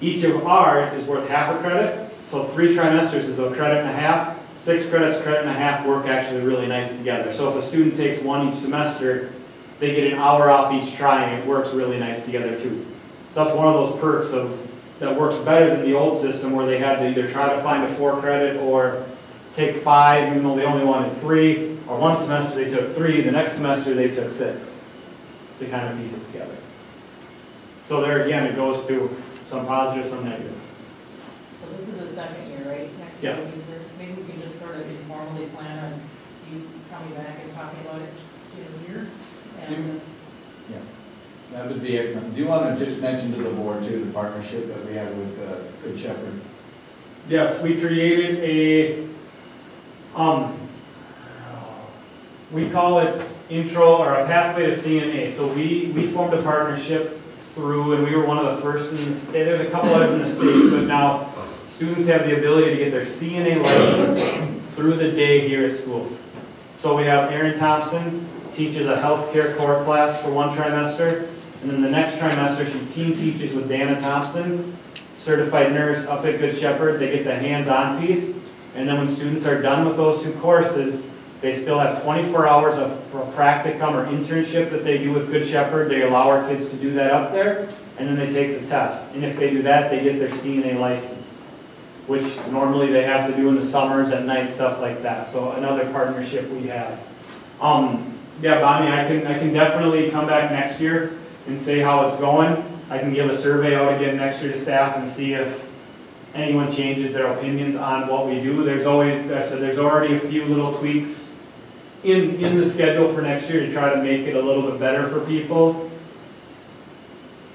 Each of ours is worth half a credit, so three trimesters is a credit and a half. Six credits, credit and a half work actually really nice together. So if a student takes one each semester, they get an hour off each try and it works really nice together too. So that's one of those perks of, that works better than the old system where they had to either try to find a four credit or take five even though they only wanted three, or one semester they took three, the next semester they took six to kind of piece it together. So there again, it goes to some positives, some negatives. So this is the second year, right? Next Yes. year, Maybe we can just sort of informally plan on you coming back and talking about it in a year? And That would be excellent. Do you want to just mention to the board too, the partnership that we have with uh, Good Shepherd? Yes, we created a, um, we call it intro or a pathway to CNA. So we, we formed a partnership through, and we were one of the first in the state, there's a couple others in the state, but now students have the ability to get their CNA license through the day here at school. So we have Aaron Thompson, teaches a healthcare core class for one trimester, and then the next trimester, she team teaches with Dana Thompson, certified nurse up at Good Shepherd, they get the hands-on piece. And then when students are done with those two courses, they still have 24 hours of practicum or internship that they do with Good Shepherd. They allow our kids to do that up there, and then they take the test. And if they do that, they get their CNA license. which normally they have to do in the summers, at night, stuff like that. So another partnership we have. Um, yeah, Bonnie, I can, I can definitely come back next year and say how it's going. I can give a survey out again next year to staff and see if anyone changes their opinions on what we do. There's always, I said, there's already a few little tweaks in, in the schedule for next year to try to make it a little bit better for people.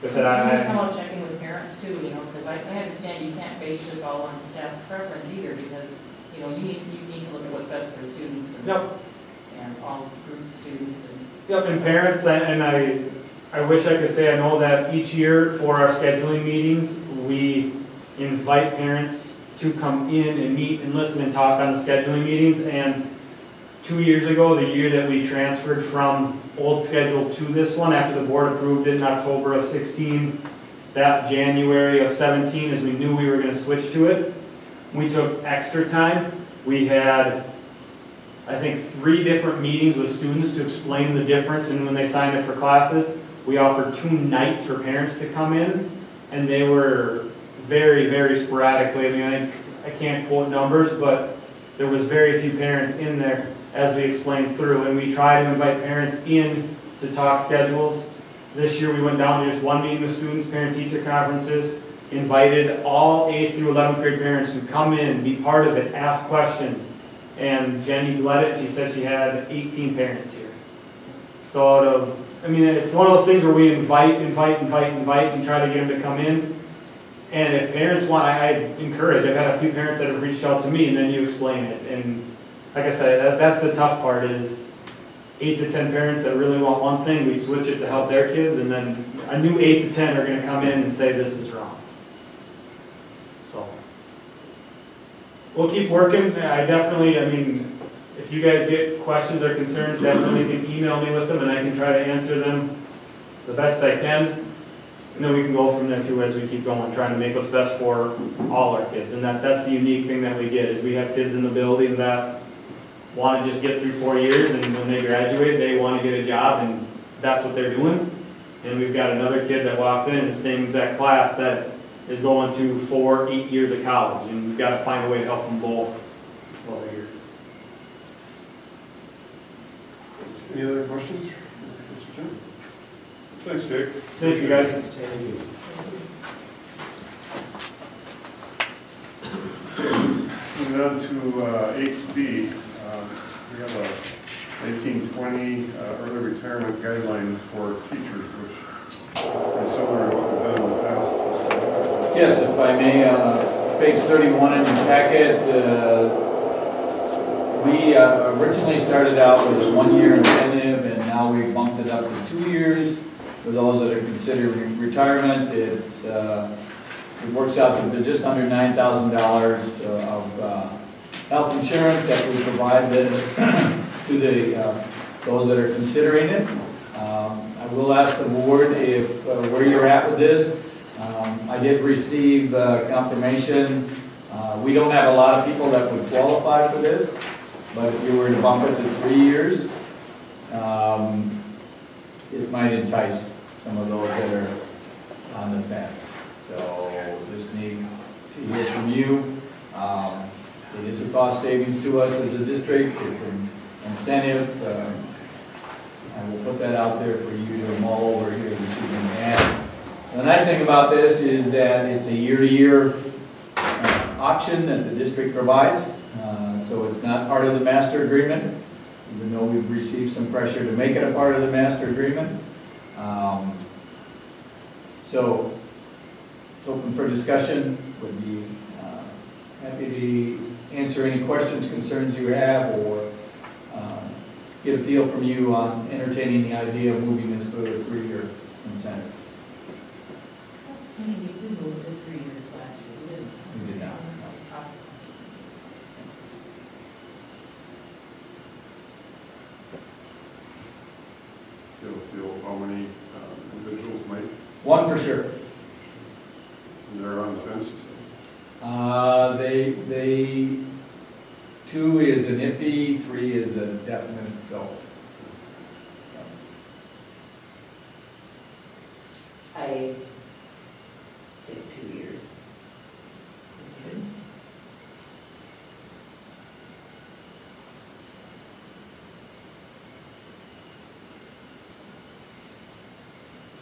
I said, I, I, checking with parents too, you know, because I, I understand you can't base this all on staff preference either, because, you know, you need, you need to look at what's best for the students and, Yep. And all groups of students and. Yep, and parents, and I, I wish I could say I know that each year for our scheduling meetings, we invite parents to come in and meet and listen and talk on the scheduling meetings, and two years ago, the year that we transferred from old schedule to this one, after the board approved it in October of sixteen, that January of seventeen, as we knew we were gonna switch to it, we took extra time. We had I think, three different meetings with students to explain the difference and when they signed up for classes. We offered two nights for parents to come in, and they were very, very sporadically. I mean, I, I can't quote numbers, but there was very few parents in there as we explained through, and we try to invite parents in to talk schedules. This year, we went down to just one meeting with students, parent-teacher conferences, invited all eighth through 11th grade parents to come in, be part of it, ask questions. And Jenny led it, she said she had 18 parents here. So out of, I mean, it's one of those things where we invite, invite, invite, invite, and try to get them to come in. And if parents want, I I encourage, I've had a few parents that have reached out to me, and then you explain it. And like I said, that, that's the tough part is eight to 10 parents that really want one thing, we switch it to help their kids, and then a new eight to 10 are gonna come in and say this is wrong. So. We'll keep working. I definitely, I mean, if you guys get questions or concerns, definitely can email me with them and I can try to answer them the best I can. And then we can go from there too as we keep going, trying to make what's best for all our kids. And that, that's the unique thing that we get, is we have kids in the building that want to just get through four years and when they graduate, they want to get a job and that's what they're doing. And we've got another kid that walks in, the same exact class, that is going to four, eight years of college, and we've got to find a way to help them both while they're here. Any other questions? Mr. Jim? Thanks, Jake. Thank you, guys. Moving on to uh, eight B, uh, we have a 1820 uh, early retirement guideline for teachers, which is similar to what we've done in the past. Yes, if I may, uh, page 31 in your packet, uh, we uh, originally started out with a one-year incentive, and now we've bumped it up to two years for those that are considering retirement. It's, uh, it works out to just under $9,000 of uh, health insurance that we provide to the, uh, those that are considering it. Um, I will ask the board if, uh, where you're at with this. Um, I did receive uh, confirmation, uh, we don't have a lot of people that would qualify for this, but if you were to bump it to three years, um, it might entice some of those that are on the fence. So just need to hear from you. Um, It is a cost savings to us as a district, it's an incentive. uh, I will put that out there for you to mull over here this evening. And the nice thing about this is that it's a year-to-year uh, option that the district provides, Uh, so it's not part of the master agreement, even though we've received some pressure to make it a part of the master agreement. Um, So it's open for discussion, would be uh, happy to answer any questions, concerns you have, or uh, get a feel from you on entertaining the idea of moving this to a three-year incentive. Sandy, we did move to three years last year, we didn't. We did not. Just talk- Feel, feel how many uh, individuals might, One for sure. they're on the fence. Uh, they, they, two is an iffy, three is a definite go. I think two years.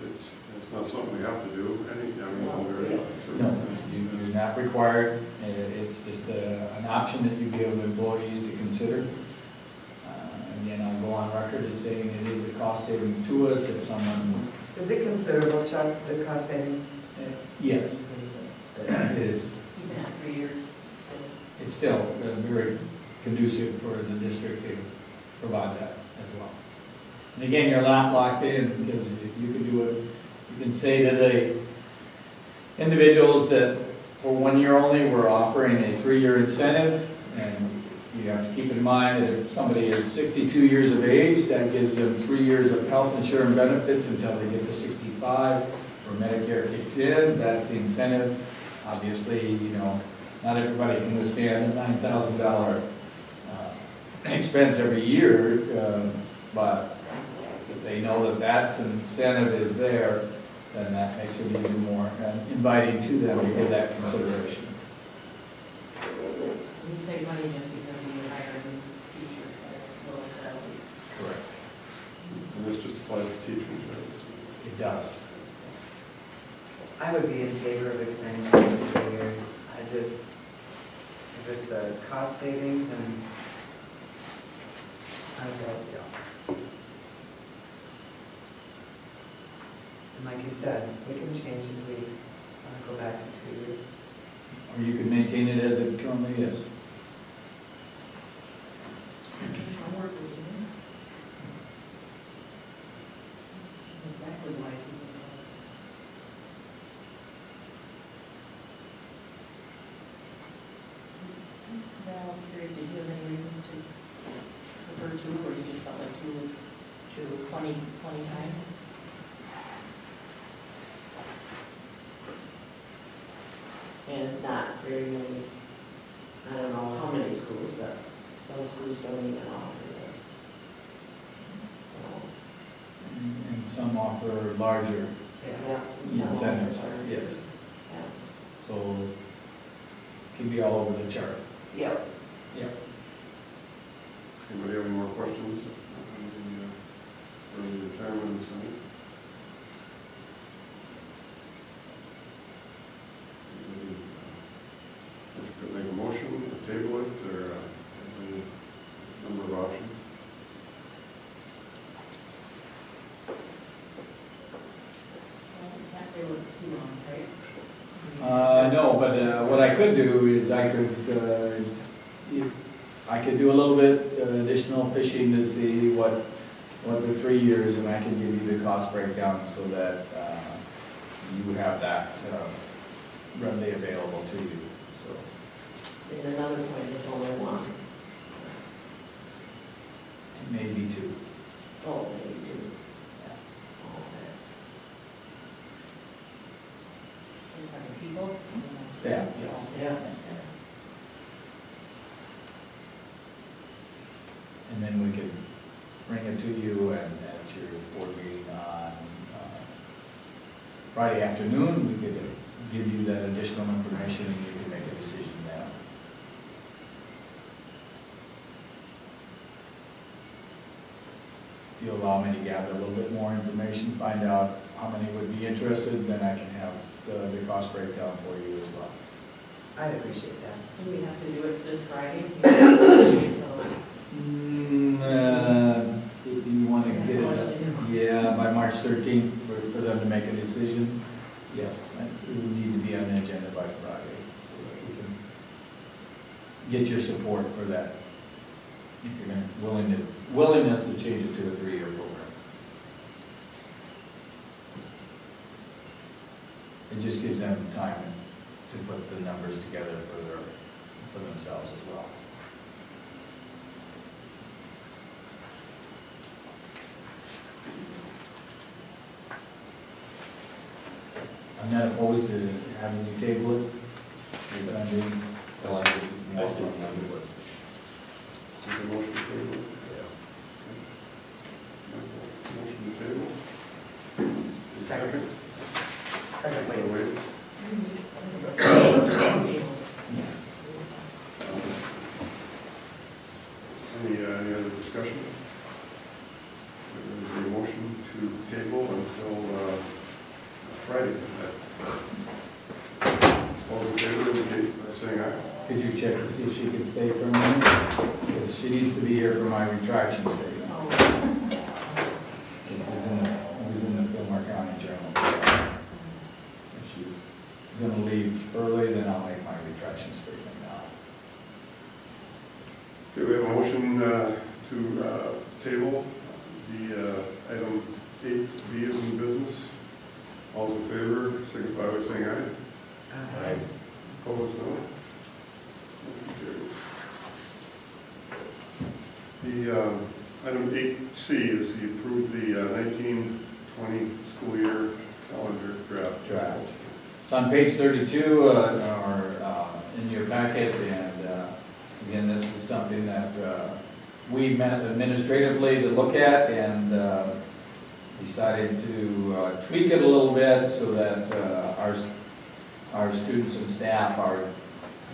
It's not something we have to do, any, I mean, under. No, you- you're not required, Uh, it's just uh, an option that you give employees to consider. Uh, Again, I'll go on record as saying it is a cost savings to us if someone, Is it considerable, Chuck, the cost savings? uh, yes, it is. Even at three years, so. It's still uh, very conducive for the district to provide that as well. And again, you're not locked in, because you can do it, you can say to the individuals that for one year only, we're offering a three-year incentive, and you have to keep in mind that if somebody is sixty-two years of age, that gives them three years of health insurance benefits until they get to sixty-five, where Medicare kicks in, that's the incentive. Obviously, you know, not everybody can withstand a nine thousand dollar uh, expense every year, uh, but they know that that's an incentive is there, then that makes it even more uh, inviting to them to give that consideration. You save money just because you hire a new teacher at a lower salary. Correct. And this just applies to teachers, right? It does. I would be in favor of extending it to three years. I just, if it's a cost savings and, I don't know. And you said, we can change if we to go back to two years. Or you could maintain it as it currently is. I'll work with you. Exactly why people do it. Val, I'm curious, did you have any reasons to prefer two, or you just felt like two was two, plenty, plenty time? And not very many, I don't know how many schools that, some schools don't even offer this. So, And and some offer larger Yeah. incentives, Some are- yes. Yeah. So can be all over the chart. Yep. Yep. Anybody have any more questions on the, uh, early retirement incentive? Anybody, uh, Could make a motion, to table it, or uh, have any number of options? Well, you can't stay with it too long, right? Uh, no, but uh, what I could do is I could, uh, I could do a little bit uh, additional fishing to see what, what the three years, and I can give you the cost breakdown so that uh, you have that uh, readily available to you, so And another point is only one. it may be two. Oh, maybe two. Okay. You're talking people? Staff, yes. Yeah. And then we could bring it to you and at your board meeting on uh, Friday afternoon, we could give you that additional information and you can make a decision then. If you allow me to gather a little bit more information, find out how many would be interested, then I can have the, the cost breakdown for you as well. I'd appreciate that. Do we have to do it this Friday? So- Mm, uh, Do you want to get it, yeah, by March 13th for, for them to make a decision? Yes, it would need to be on the agenda by Friday, so that we can get your support for that. If you're gonna, willing to, willingness to change it to a three-year program. It just gives them time to put the numbers together for their, for themselves as well. I'm not opposed to having you table it. But I mean, I like it. I still table it. Is there a motion to table? Motion to table? Second. Second, Wait, wait. wait. Any, uh, any other discussion? There is a motion to table until, uh, righty. All in favor, indicate by saying aye. Could you check to see if she can stay for a minute? Because she needs to be here for my retraction statement. It was in the, it was in the Fillmore County Journal. If she's gonna leave early, then I'll make my retraction statement now. Okay, we have a motion uh, to uh, table the uh, item eight B as in business. All in favor, signify by saying aye. Aye. Opposed, no. Motion carries. The um, item eight C is the approve the uh, nineteen twenty school year calendar draft. Draft. It's on page thirty-two, uh, or, uh, in your packet, and, uh, again, this is something that, uh, we met administratively to look at, and, decided to tweak it a little bit so that, our, our students and staff are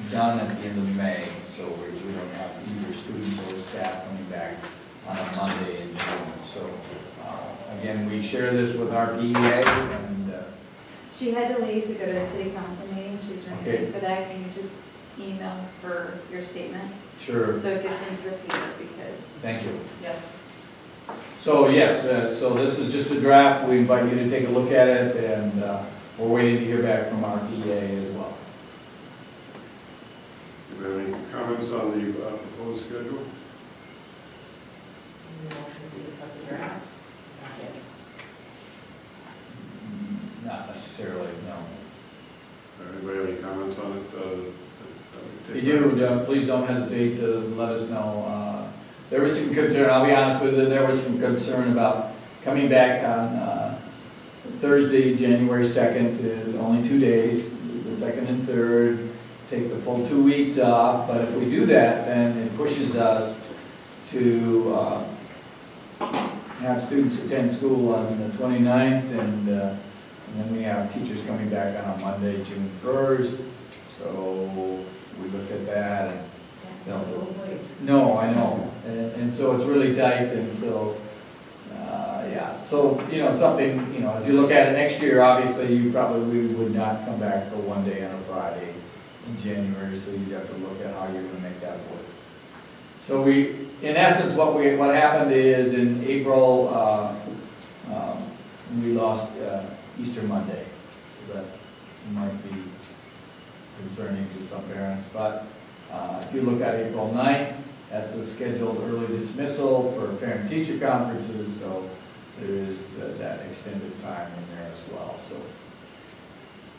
done at the end of May, so we, we don't have either students or staff coming back on a Monday in June. So, uh, again, we share this with our PEA, She had to leave to go to a city council meeting, she's Okay. running for that, can you just email her your statement? sure, So it gets into repeater, because, thank you. yep. So, yes, uh, so this is just a draft, we invite you to take a look at it, and uh, we're waiting to hear back from our PEA as well. Do you have any comments on the uh, proposed schedule? Motion to accept the draft? Not yet. Mm, Not necessarily, no. Uh, Anybody have any comments on it? uh, that- we If take you do, uh, please don't hesitate to let us know. Uh, There was some concern, I'll be honest with you, there was some concern about coming back on uh, Thursday, January 2nd, uh, only two days, the second and third, take the full two weeks off, but if we do that, then it pushes us to uh, have students attend school on the 29th, and uh, and then we have teachers coming back on a Monday, June 1st, so we looked at that, and a no, I know, and, and so it's really tight, and so, uh, yeah, so, you know, something, you know, as you look at it next year, obviously, you probably would not come back for one day on a Friday in January, so you'd have to look at how you're gonna make that work. So we, in essence, what we, what happened is in April, uh, um, we lost uh, Easter Monday, so that might be concerning to some parents, but uh, If you look at April 9th, that's a scheduled early dismissal for parent-teacher conferences, so there is uh, that extended time in there as well, so.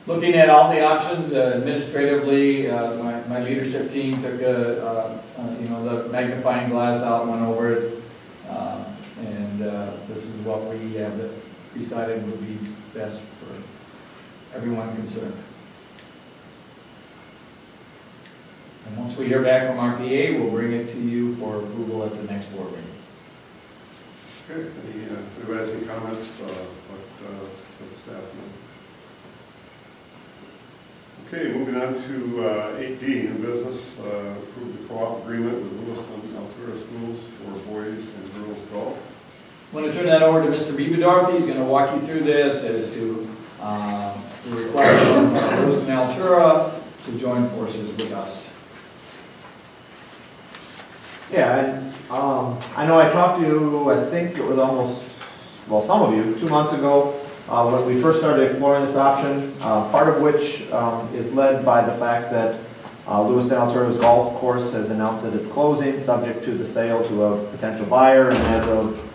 Looking at all the options uh, administratively, uh, my my leadership team took a, uh, uh, you know, the magnifying glass out, and went over it, uh, and this is what we have decided would be best for everyone concerned. And once we hear back from our PA, we'll bring it to you for approval at the next board meeting. Okay, any, uh, any comments, uh, let, uh, staff. Okay, moving on to uh, eight D, new business, uh, approve the co-op agreement with Lewiston Altura Schools for boys and girls golf. I'm going to turn that over to Mr. Bebadorf. He's going to walk you through this as to um, the requirement of Lewiston Altura to join forces with us. Yeah, and, um, I know I talked to you, I think it was almost, well, some of you, two months ago, uh, when we first started exploring this option, uh, part of which, um, is led by the fact that, uh, Lewiston Altura's golf course has announced that it's closing, subject to the sale to a potential buyer, and as of,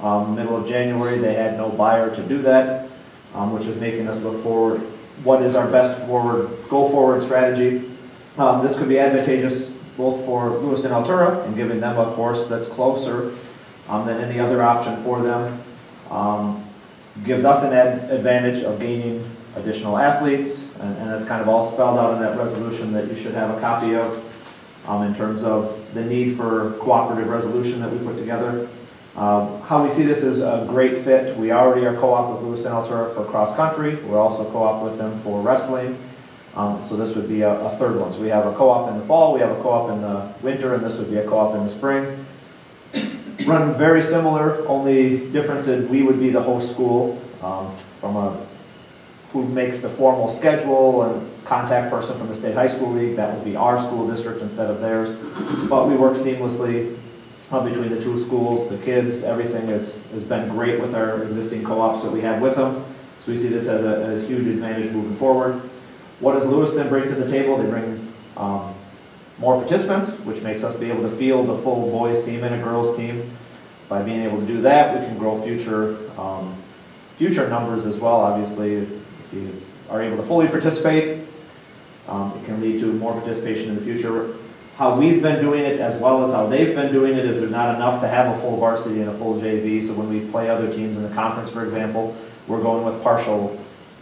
um, middle of January, they had no buyer to do that, um, which is making us look forward, what is our best forward, go-forward strategy. Um, this could be advantageous both for Lewiston Altura and giving them a course that's closer um, than any other option for them. Um, Gives us an ad- advantage of gaining additional athletes, and and that's kind of all spelled out in that resolution that you should have a copy of um, in terms of the need for cooperative resolution that we put together. Um, How we see this as a great fit, we already are co-op with Lewiston Altura for cross-country, we're also co-op with them for wrestling. Um, So this would be a, a third one. So we have a co-op in the fall, we have a co-op in the winter, and this would be a co-op in the spring. Run very similar, only difference is we would be the host school um, from a who makes the formal schedule and contact person from the State High School League. That would be our school district instead of theirs. But we work seamlessly uh, between the two schools, the kids, everything has, has been great with our existing co-ops that we have with them. So we see this as a, a huge advantage moving forward. What does Lewiston bring to the table? They bring um, more participants, which makes us be able to field a full boys team and a girls team. By being able to do that, we can grow future, um, future numbers as well, obviously. If if you are able to fully participate, um, it can lead to more participation in the future. How we've been doing it as well as how they've been doing it is there's not enough to have a full varsity and a full JV. So when we play other teams in the conference, for example, we're going with partial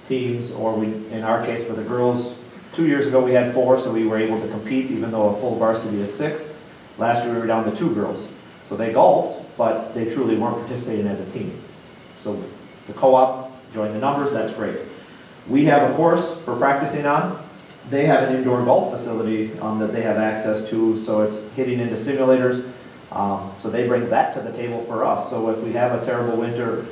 teams, or we, in our case for the girls, two years ago we had four, so we were able to compete even though a full varsity is six. Last year we were down to two girls. So they golfed, but they truly weren't participating as a team. So the co-op, join the numbers, that's great. We have a course for practicing on. They have an indoor golf facility um, that they have access to, so it's hitting into simulators. Um, So they bring that to the table for us. So if we have a terrible winter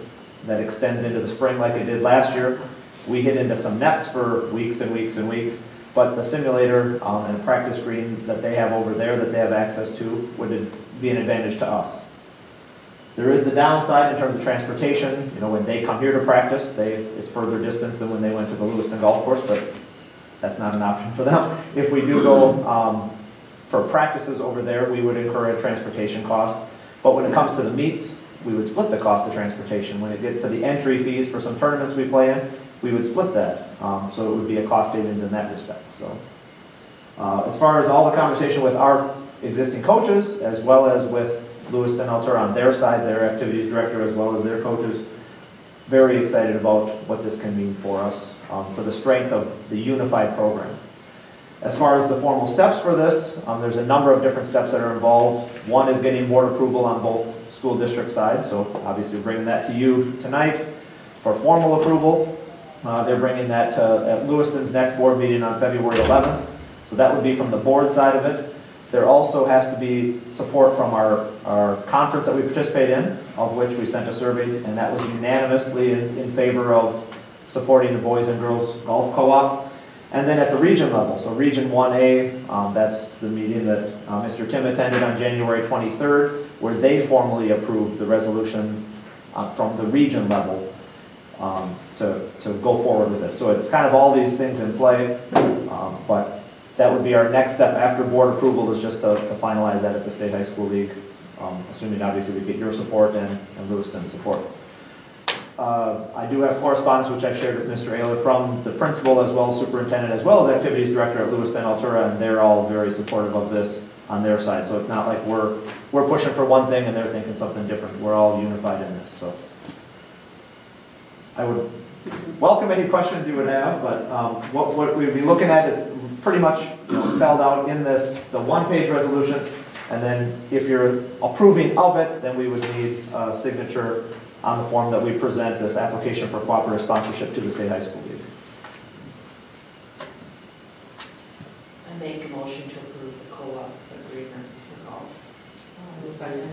that extends into the spring like it did last year, we hit into some nets for weeks and weeks and weeks. But the simulator um, and practice green that they have over there that they have access to would be an advantage to us. There is the downside in terms of transportation, you know, when they come here to practice, they, it's further distance than when they went to the Lewiston Golf Course, but that's not an option for them. If we do go, um, for practices over there, we would incur a transportation cost. But when it comes to the meets, we would split the cost of transportation. When it gets to the entry fees for some tournaments we play in, we would split that. Um, so it would be a cost savings in that respect, so. Uh, as far as all the conversation with our existing coaches, as well as with Lewiston Altura on their side, their activities director, as well as their coaches, very excited about what this can mean for us, um, for the strength of the unified program. As far as the formal steps for this, um, there's a number of different steps that are involved. One is getting board approval on both school district sides, so obviously bringing that to you tonight for formal approval. Uh, They're bringing that to, at Lewiston's next board meeting on February 11th. So that would be from the board side of it. There also has to be support from our, our conference that we participate in, of which we sent a survey, and that was unanimously in, in favor of supporting the Boys and Girls Golf Co-op. And then at the region level, so Region 1A, um, that's the meeting that uh, Mr. Tim attended on January 23rd, where they formally approved the resolution uh, from the region level um, to, to go forward with this. So it's kind of all these things in play, um, but that would be our next step after board approval is just to to finalize that at the State High School League, um, assuming obviously we get your support and and Lewiston's support. Uh, I do have correspondence, which I've shared with Mr. Ehler, from the principal as well as superintendent, as well as activities director at Lewiston Altura, and they're all very supportive of this on their side. So it's not like we're, we're pushing for one thing and they're thinking something different. We're all unified in this, so. I would welcome any questions you would have, but um, what, what we'd be looking at is pretty much spelled out in this, the one-page resolution, and then if you're approving of it, then we would need a signature on the form that we present this application for cooperative sponsorship to the State High School League. I make a motion to approve the co-op agreement for golf. Second.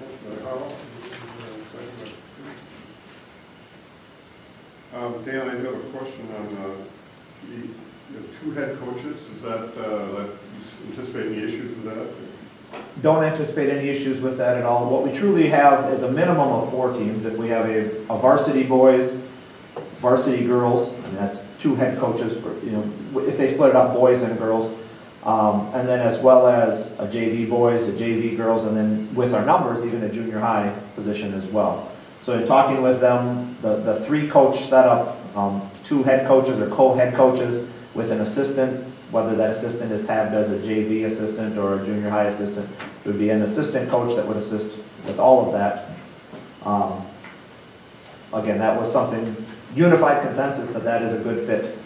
Motion by Howell. second Um, Dan, I do have a question on, uh, the, you have two head coaches, is that, uh, that, you anticipate any issues with that? Don't anticipate any issues with that at all. What we truly have is a minimum of four teams. If we have a a varsity boys, varsity girls, and that's two head coaches, for, you know, if they split it up, boys and girls, um, and then as well as a JV boys, a JV girls, and then with our numbers, even a junior high position as well. So in talking with them, the, the three coach setup, um, two head coaches or co-head coaches with an assistant, whether that assistant is tabbed as a JV assistant or a junior high assistant, it would be an assistant coach that would assist with all of that. Um, Again, that was something, unified consensus that that is a good fit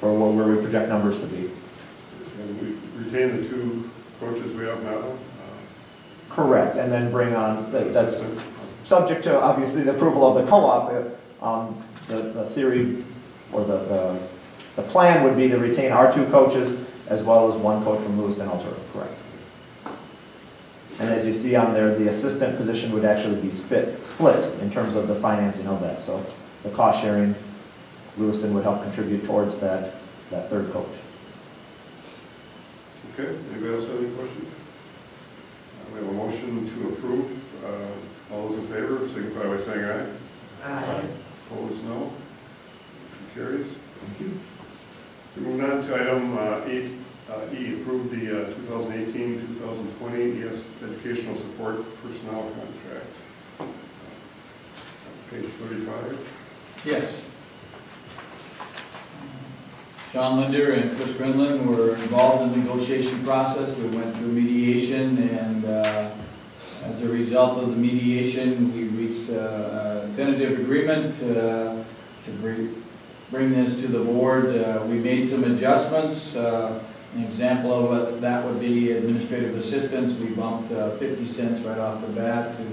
for where where we project numbers to be. And we retain the two coaches we have now? uh, Correct, and then bring on, that- that's subject to, obviously, the approval of the co-op. um, The, the theory, or the, the, the plan would be to retain our two coaches, as well as one coach from Lewiston Altura, correct? And as you see on there, the assistant position would actually be split, split in terms of the financing of that. So the cost sharing, Lewiston would help contribute towards that, that third coach. Okay, anybody else have any questions? Uh, We have a motion to approve. Uh, All those in favor, signify by saying aye. Aye. Opposed, no. Motion carries. Thank you. Moving on to item uh, eight uh, E, approve the uh, 2018-2020 ES E Educational Support Personnel Contract. Uh, Page 35. Yes. John Linder and Chris Grinlund were involved in the negotiation process. We went through mediation, and uh, as a result of the mediation, we reached uh, a tentative agreement uh, to bring bring this to the board. Uh, We made some adjustments. Uh, An example of that would be administrative assistants. We bumped uh, 50 cents right off the bat to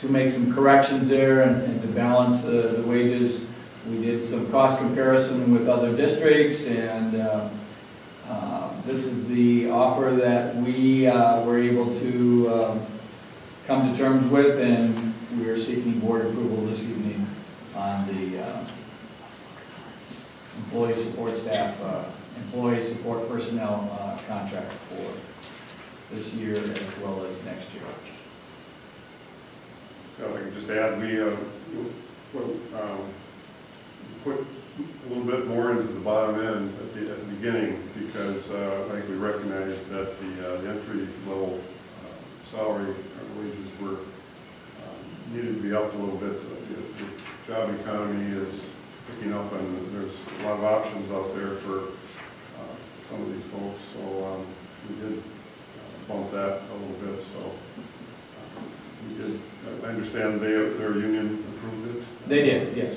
to make some corrections there and and to balance the wages. We did some cost comparison with other districts, and uh, uh, this is the offer that we uh, were able to um, come to terms with, and we are seeking board approval this evening on the employee support staff, uh, employee support personnel uh, contract for this year as well as next year. I can just add, we, uh, well, um, put a little bit more into the bottom end at the, at the beginning, because uh, I think we recognized that the, uh, the entry level uh, salary uh, wages were, um, needed to be up a little bit. The the job economy is picking up, and there's a lot of options out there for uh, some of these folks, so um, we did uh, bump that a little bit, so. uh, We did, I understand they, their union approved it. They did, yes.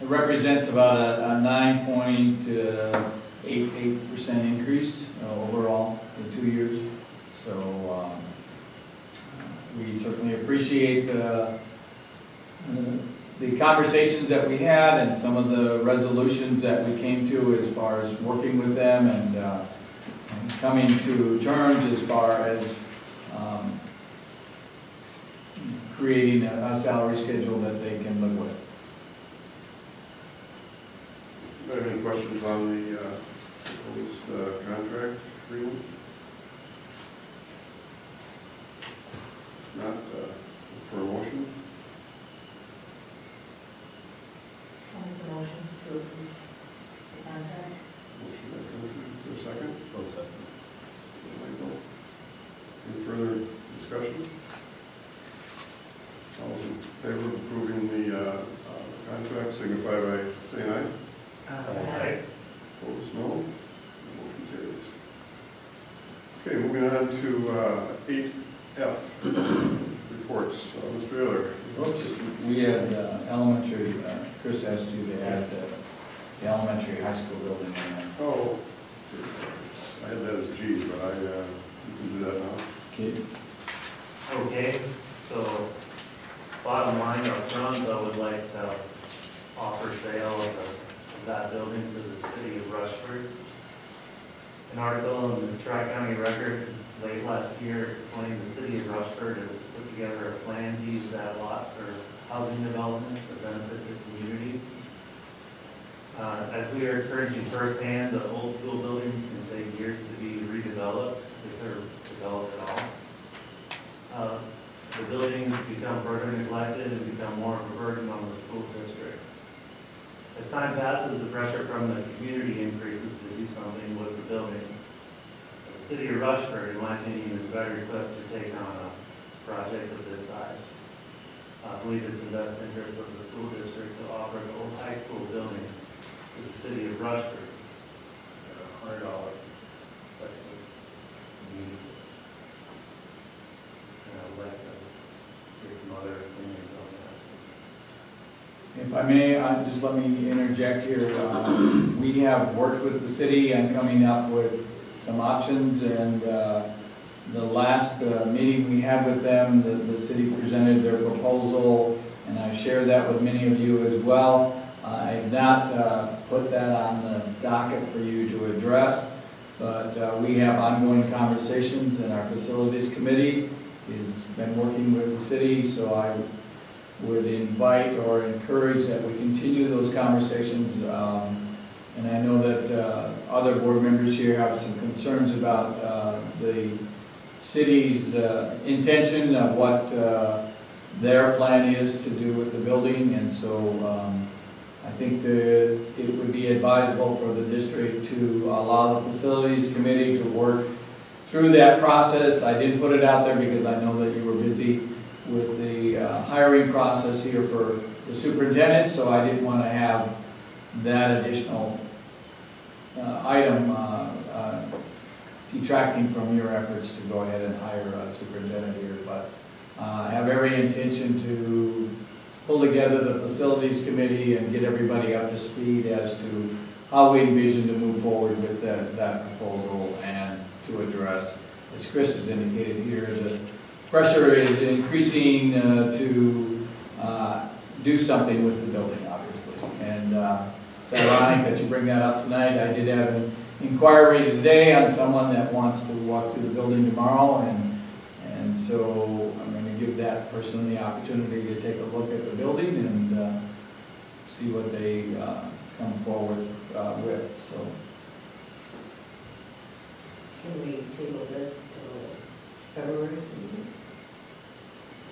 It represents about a, a nine point uh, eight eight percent increase overall in two years. So, um, we certainly appreciate uh, the conversations that we had and some of the resolutions that we came to as far as working with them and, uh, and coming to terms as far as, um, creating a, a salary schedule that they can live with. Any questions on the uh, proposed uh, contract agreement? If I may, uh, just let me interject here. Uh, We have worked with the city on coming up with some options, and uh, the last uh, meeting we had with them, the, the city presented their proposal, and I shared that with many of you as well. I have not uh, put that on the docket for you to address. But uh, we have ongoing conversations, and our facilities committee has been working with the city, so I would invite or encourage that we continue those conversations. Um, And I know that uh, other board members here have some concerns about uh, the city's uh, intention of what uh, their plan is to do with the building, and so um, I think that it would be advisable for the district to allow the facilities committee to work through that process. I did put it out there because I know that you were busy with the uh, hiring process here for the superintendent, so I didn't want to have that additional uh, item uh, uh, detracting from your efforts to go ahead and hire a superintendent here, but uh, I have every intention to pull together the facilities committee and get everybody up to speed as to how we envision to move forward with that, that proposal and to address, as Chris has indicated here, the pressure is increasing uh, to uh, do something with the building, obviously. And uh, it's ironic that you bring that up tonight. I did have an inquiry today on someone that wants to walk through the building tomorrow, and, and so I'm going to give that person the opportunity to take a look at the building and uh, see what they uh, come forward uh, with, so. Can we table this till February?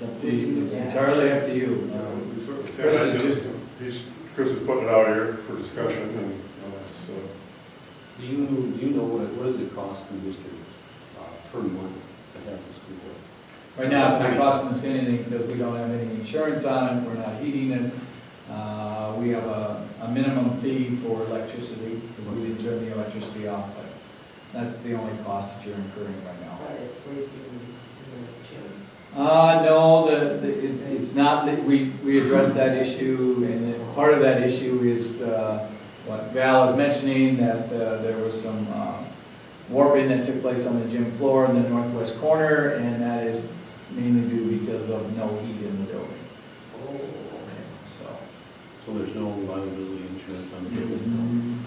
Meeting? It's up to you. It's entirely up to you. Um, We certainly can. Chris is just- He's, Chris is putting it out here for discussion, and, uh, so, Do you, do you know what, it- what does it cost the district uh, per month to have the school? Right now, it's not costing us anything because we don't have any insurance on it, we're not heating it. Uh, We have a, a minimum fee for electricity, because we didn't turn the electricity off, but that's the only cost that you're incurring right now. But it's leaking in the gym. Uh, no, the, the, it- it's not, that we, we addressed that issue, and then part of that issue is, uh, what Val was mentioning, that, uh, there was some, uh, warping that took place on the gym floor in the northwest corner, and that is mainly due because of no heat in the building, so. So there's no liability insurance on the building?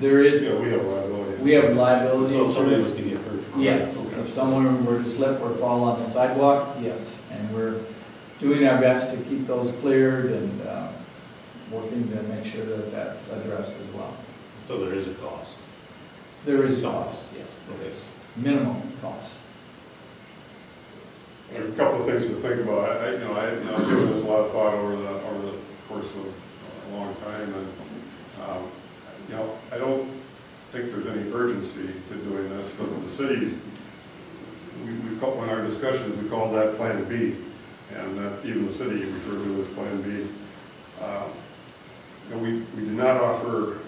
There is, yeah, we have liability. we have liability So if somebody was insurance. to get hurt? Yes, Okay. if someone were to slip or fall on the sidewalk, yes, and we're doing our best to keep those cleared and, uh, working to make sure that that's addressed as well. So there is a cost? There is a cost, yes, there is, minimum cost. There are a couple of things to think about. I, I- you know, I, you know, I've given this a lot of thought over the, over the course of a long time, and, um, you know, I don't think there's any urgency to doing this, because the city, we, we call, in our discussions, we called that Plan B, and that even the city referred to as Plan B. Uh, we, we did not offer,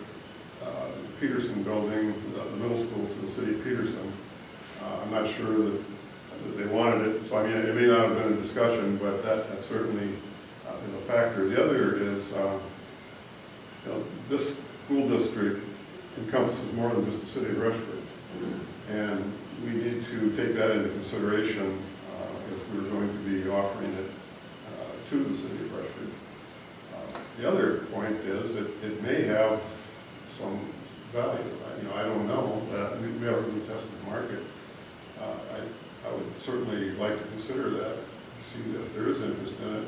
uh, Peterson building, the, the middle school to the city of Peterson. Uh, I'm not sure that that they wanted it, so I mean, it may not have been a discussion, but that, that certainly uh, is a factor. The other is, uh, you know, this school district encompasses more than just the city of Rushford. And we need to take that into consideration uh, if we're going to be offering it uh, to the city of Rushford. Uh, The other point is, it, it may have some value, I- you know, I don't know, that we haven't tested the market. Uh, I, I would certainly like to consider that, see if there is interest in it.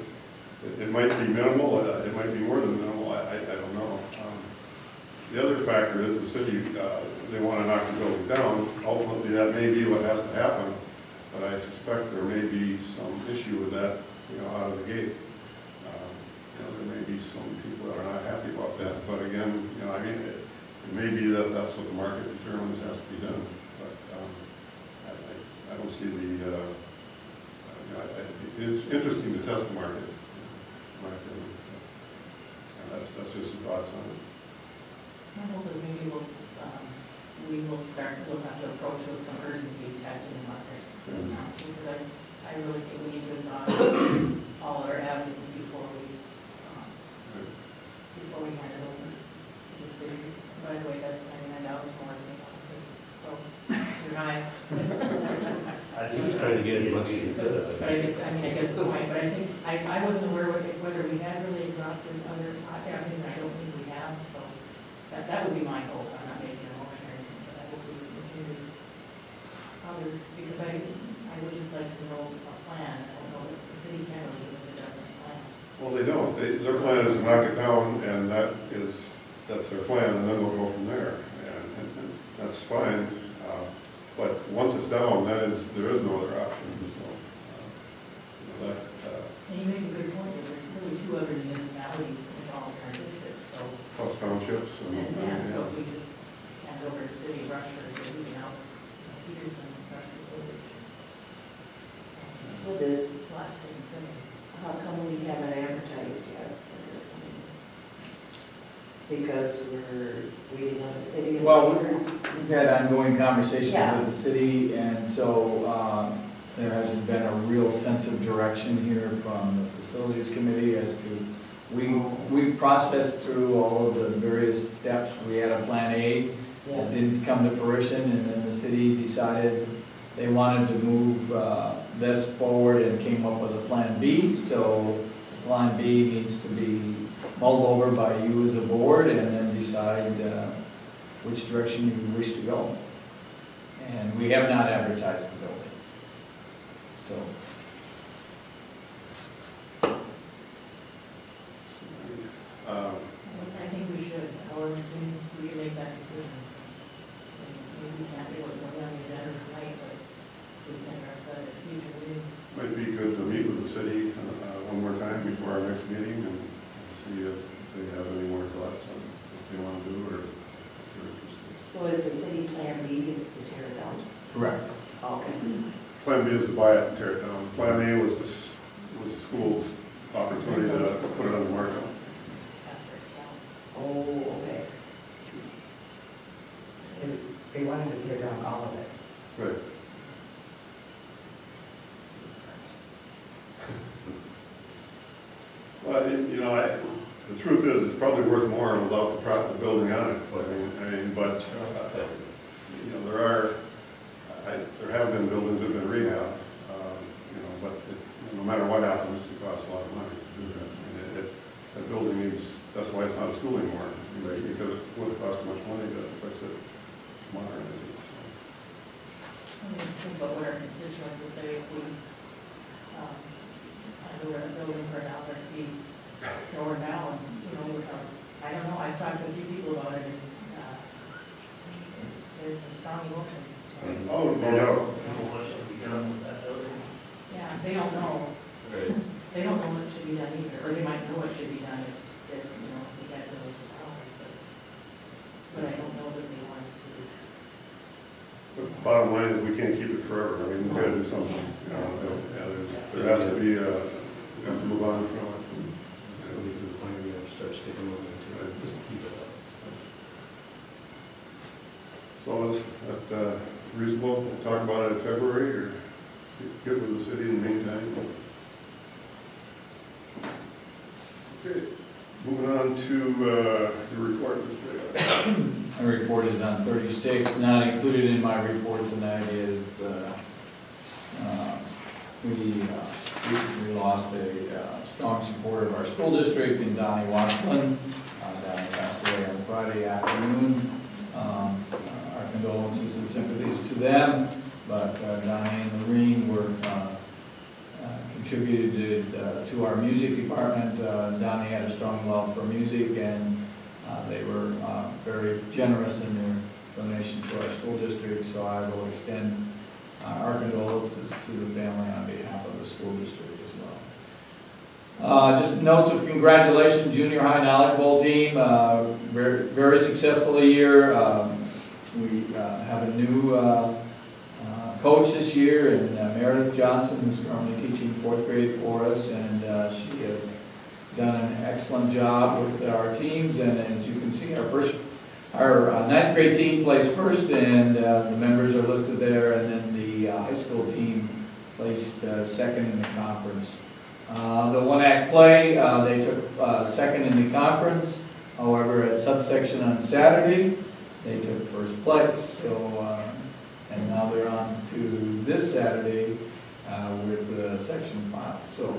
It, it might be minimal, uh, it might be more than minimal, I, I, I don't know. Um, The other factor is the city, uh, they want to knock the building down, ultimately that may be what has to happen, but I suspect there may be some issue with that, you know, out of the gate. Um, You know, there may be some people that are not happy about that, but again, you know, I mean, it, it may be that that's what the market determines has to be done, but, um, I, I, don't see the, uh, you I- it's interesting to test the market, in my opinion. And that's, that's just some thoughts on it. My hope is maybe we'll, um, we will start to look at the approach with some urgency testing the market. Mhm. Uh, Because I, I really think we need to exhaust all our avenues before we, um, before we hand it over to the city. By the way, that's ninety-nine dollars more than we wanted, so you're right. I Just trying to get as much as you could. But I get, I mean, I get the point, but I think, I, I wasn't aware whether, whether we had really exhausted other avenues, and I don't think we have, so that, that would be my goal. I'm not making a long-term anything, but that would be the two other, because I, I would just like to know a plan. I the city can really give us a definite plan. Well, they don't. They, their plan is to knock it down, and that is, that's their plan, and then we'll go from there. And, and, and that's fine. Uh, but once it's down, that is, there is no other option. So, uh, you know, that, uh, and you make a good point. There's really two other municipalities plus townships and. and, yeah, so and- if we just hand over to city of Rushford, they're moving out, Peterson, Rushford Village. Well, the- Last and center. How come we haven't advertised yet? Because we're waiting on the city. Well, we've had ongoing conversations Yeah. with the city, and so uh, there hasn't been a real sense of direction here from the facilities committee as to, we, we processed through all of the various steps. We had a plan A that didn't come to fruition, and then the city decided they wanted to move uh, this forward and came up with a plan B. So plan B needs to be mulled over by you as a board and then decide uh, which direction you wish to go. And we have not advertised the building. So, Um, I think we should, however soon as we make that decision. Maybe we can't do it when we have the agenda tonight, but we can address that at a future meeting. Might be good to meet with the city uh, one more time before our next meeting and see if they have any more thoughts on what they want to do or if they're interested. So is the city plan B is to tear it down? correct. Okay. Plan B is to buy it and tear it down. Plan A was the, was the school's opportunity to put it on the market. After it's down. Oh, okay. They- They wanted to tear down all of it. Right. Well, you know, I, the truth is, it's probably worth more without the building on it. Mean, I mean, but, uh, you know, there are, I, there have been buildings that have been rehabbed, um, you know, but it, no matter what happens, it costs a lot of money to do that. And it, it's, that building needs, that's why it's not a school anymore, because it would cost too much money to fix it, modernize it. so. I mean, think about what our constituents will say if we, um, I know we're a building for an outlet to be torn down, you know, with, um, I don't know, I've talked to a few people about it, and, uh, there's some strong emotions. Oh, no doubt. What should be done with that building? Yeah, they don't know, they don't know what should be done either, or they might know what should be done if, if, you know, if we get those problems, but, but I don't know that they want us to. The bottom line is we can't keep it forever, I mean, we gotta do something. You know, so, yeah, there's, there has to be, uh, we have to move on from it. I don't think the plan, we have to start sticking with it, to- just to keep it up. So is that uh, reasonable, we'll talk about it in February, or see- get with the city in the meantime? Okay, moving on to uh, the report, Mr. Ehler. My report is on thirty-six, not included in my report tonight is, uh, uh, we uh, recently lost a uh, strong supporter of our school district in Donnie Watson. Uh, Donnie passed away on Friday afternoon. Um, uh, Our condolences and sympathies to them, but uh, Donnie and Lorene were, uh, uh, contributed uh, to our music department. Uh, Donnie had a strong love for music and uh, They were uh, very generous in their donation to our school district, so I will extend uh, our condolences to the family on behalf of the school district as well. Uh, Just notes of congratulations, junior high knowledge bowl team, uh, very very successful year. Um, We uh, have a new uh, uh, coach this year, and Meredith Johnson, who's currently teaching fourth grade for us, and she has done an excellent job with our teams, and as you can see, our first, our uh, ninth grade team placed first, and uh, the members are listed there, and then the uh, high school team placed uh, second in the conference. Uh, The one-act play, uh, they took second in the conference, however, at subsection on Saturday, they took first place, so, and now they're on to this Saturday with the section final, so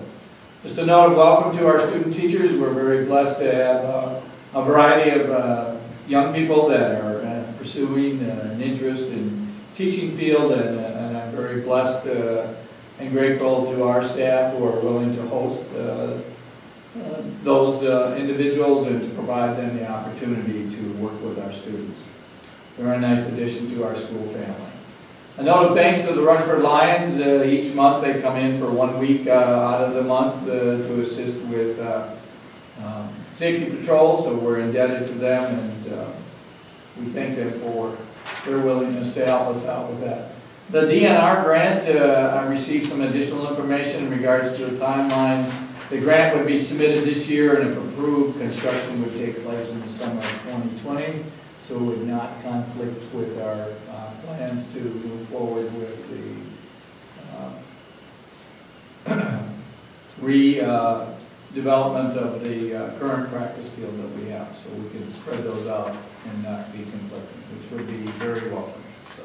just a note of welcome to our student teachers. We're very blessed to have a variety of young people that are uh, pursuing uh, an interest in teaching field, and uh, and I'm very blessed uh, and grateful to our staff who are willing to host uh, those individuals and to provide them the opportunity to work with our students. They're a nice addition to our school family. A note of thanks to the Rushford Lions. Each month, they come in for one week out of the month to assist with um, safety patrol, so we're indebted to them, and uh, we thank them for their willingness to help us out with that. The DNR grant, uh, I received some additional information in regards to the timeline. The grant would be submitted this year, and if approved, construction would take place in the summer of 2020, so it would not conflict with our uh, plans to move forward with the uh, re, uh, development of the uh, current practice field that we have, so we can spread those out and not be conflicting, which would be very welcome, so.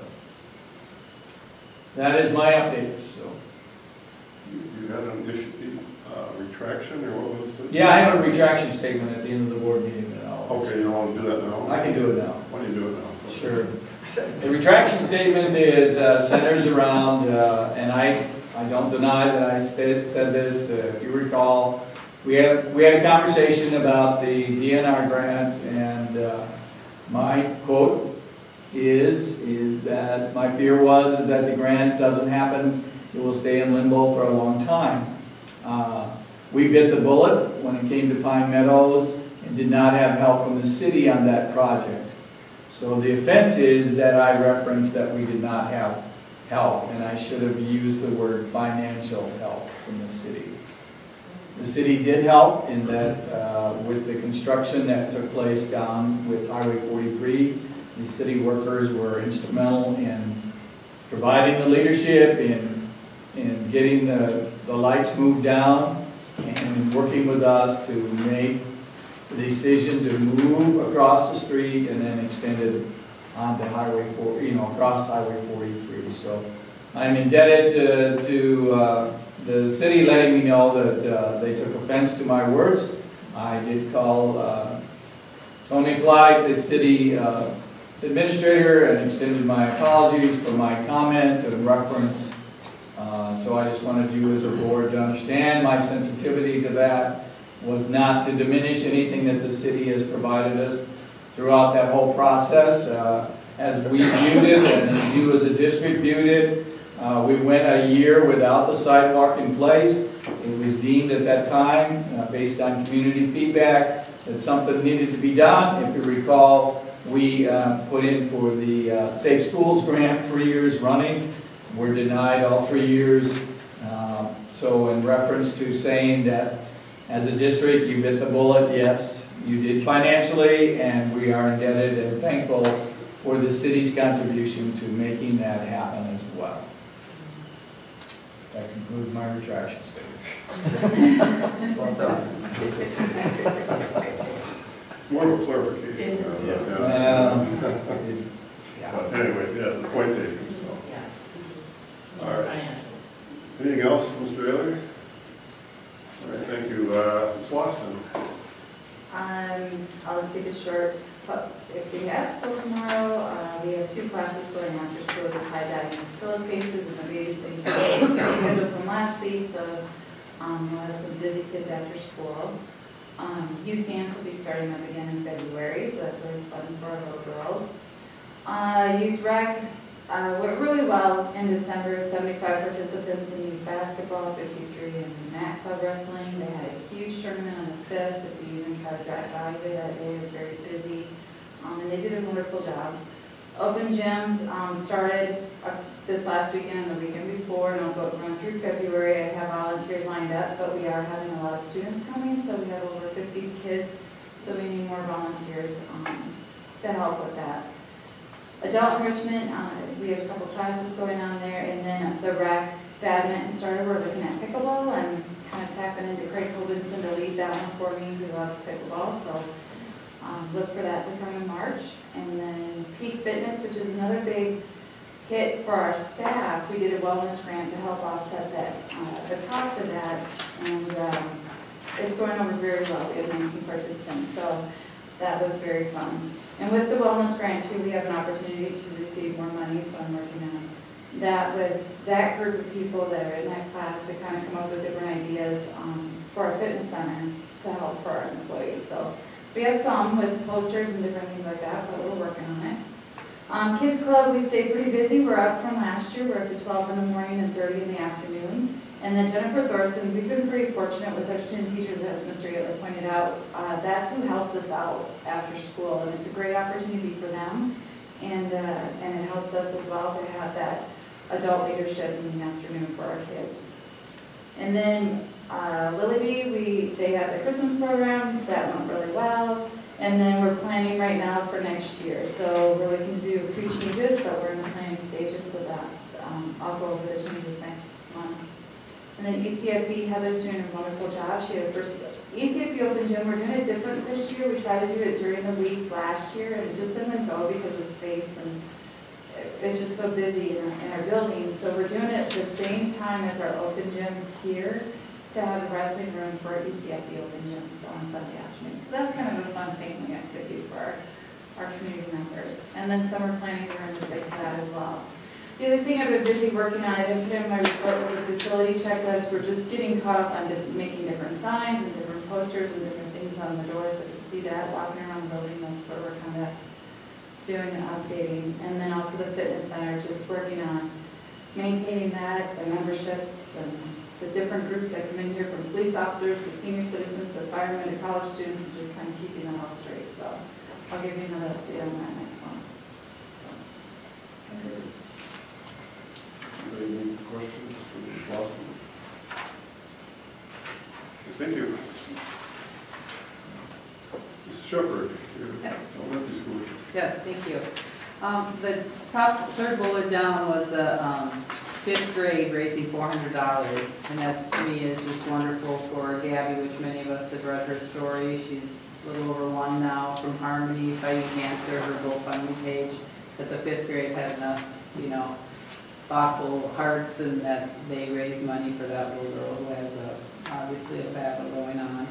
That is my update, so. You you had an issue, uh, retraction, or what was it? Yeah, I have a retraction statement at the end of the board meeting, and I'll, Okay, you want to do that now? I can do it now. Why don't you do it now? Sure. The retraction statement is, uh, centers around, uh, and I, I don't deny that I said, said this, uh, if you recall, we had, we had a conversation about the DNR grant, and uh, my quote is, is that my fear was that the grant doesn't happen, it will stay in limbo for a long time. Uh, We bit the bullet when it came to Pine Meadows and did not have help from the city on that project. So the offense is that I referenced that we did not have help, and I should have used the word financial help from the city. The city did help in that, uh, with the construction that took place down with Highway 43, the city workers were instrumental in providing the leadership, in, in getting the, the lights moved down, and working with us to make the decision to move across the street and then extend it onto Highway 4, you know, across Highway 43. So I'm indebted uh, to uh, the city letting me know that uh, they took offense to my words. I did call uh, Tony Clyde, the city uh, administrator, and extended my apologies for my comment and reference. Uh, So I just wanted you as a board to understand my sensitivity to that was not to diminish anything that the city has provided us throughout that whole process. Uh, As we viewed it, and you as a district viewed it, uh, we went a year without the sidewalk in place. It was deemed at that time, uh, based on community feedback, that something needed to be done. If you recall, we uh, put in for the uh, Safe Schools Grant three years running. We're denied all three years. Uh, So in reference to saying that as a district, you bit the bullet, yes, you did financially, and we are indebted and thankful for the city's contribution to making that happen as well. That concludes my retraction statement. Well done. More of a clarification. uh, yeah. Well, But anyway, yeah, the point taken, so. Yes. All right. Anything else, Mr. Bailey? All right, thank you. Uh, Ms. Lawson? Um, I'll just keep it short. But If we have school tomorrow, uh, we have two classes going after school, the dye and pillowcases and the babysitting. Scheduled from last week, so, um, we'll have some busy kids after school. Um, youth dance will be starting up again in February, so that's always fun for our little girls. Uh, youth rec, uh, went really well in December, seventy-five participants in youth basketball, fifty-three in mat club wrestling. They had a huge tournament on the fifth, if you even try to drive by that day, it was very busy. Um, and they did a wonderful job. Open gyms, um, started uh, this last weekend and the weekend before, and I'll go run through February. I have volunteers lined up, but we are having a lot of students coming, so we have over fifty kids, so we need more volunteers, um, to help with that. Adult enrichment, uh, we have a couple classes going on there, and then the rec badminton started, we're looking at pickleball, I'm kind of tapping into Craig Hobinson to lead that one for me, who loves pickleball, so, um, look for that to come in March. And then Peak Fitness, which is another big hit for our staff, we did a wellness grant to help offset that, uh, the cost of that, and, um, it's going over very well, we have nineteen participants, so that was very fun. And with the wellness grant too, we have an opportunity to receive more money, so I'm working on that with that group of people that are in that class to kind of come up with different ideas um, for our fitness center to help for our employees. So we have some with posters and different things like that, but we're working on it. Um, Kids Club, we stay pretty busy. We're up from last year. We're up to 12 in the morning and 30 in the afternoon. And then Jennifer Thorson, we've been pretty fortunate with our student teachers, as Mr. Ehler pointed out. Uh, That's who helps us out after school, and it's a great opportunity for them. And, uh, and it helps us as well to have that adult leadership in the afternoon for our kids. And then uh, we, they had the Christmas program, that went really well. And then we're planning right now for next year. So we're looking to do a changes, but we're in the planning stages so that um, I'll go over the changes next month. And then ECFE, Heather's doing a wonderful job. She had her first, ECFE Open Gym, we're doing it different this year. We tried to do it during the week last year and it just doesn't go because of space and it's just so busy in our, in our building. So we're doing it the same time as our open gyms here to have a wrestling room for E ECFE Open Gym, so on Sunday afternoon. So that's kind of a fun family activity for our, our community members. And then summer planning, the thick of that as well. The other thing I've been busy working on, I didn't put in my report, was a facility checklist. We're just getting caught up on making different signs and different posters and different things on the door. So you see that walking around the building, that's where we're kind of doing and updating. And then also the fitness center, just working on maintaining that, the memberships, and the different groups that come in here, from police officers to senior citizens to firemen to college students, and just kind of keeping them all straight. So I'll give you another update on that next one. So. Anybody any questions for Ms. Lawson? Thank you. Mrs. Shepherd, your elementary school. Yes, thank you. Um, The top, third bullet down was the um, fifth grade raising four hundred dollars. And that's, to me, is just wonderful for Gabby, which many of us have read her story. She's a little over one now from Harmony, fighting cancer, her GoFundMe page. That the fifth grade had enough, you know, thoughtful hearts and that they raised money for that little girl who has a, obviously a battle going on.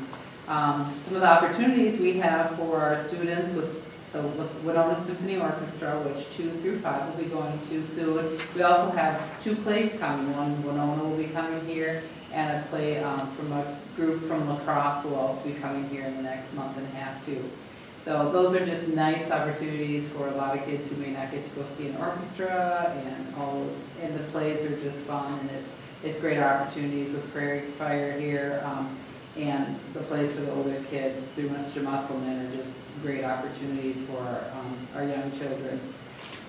Um, Some of the opportunities we have for our students with the Winona Symphony Orchestra, which two through five will be going to soon. We also have two plays coming, one Winona will be coming here, and a play um, from a group from La Crosse will also be coming here in the next month and a half too. So those are just nice opportunities for a lot of kids who may not get to go see an orchestra, and all those, and the plays are just fun, and it's, it's great opportunities with Prairie Fire here, um, and the plays for the older kids through Mr. Musselman are just great opportunities for um, our young children.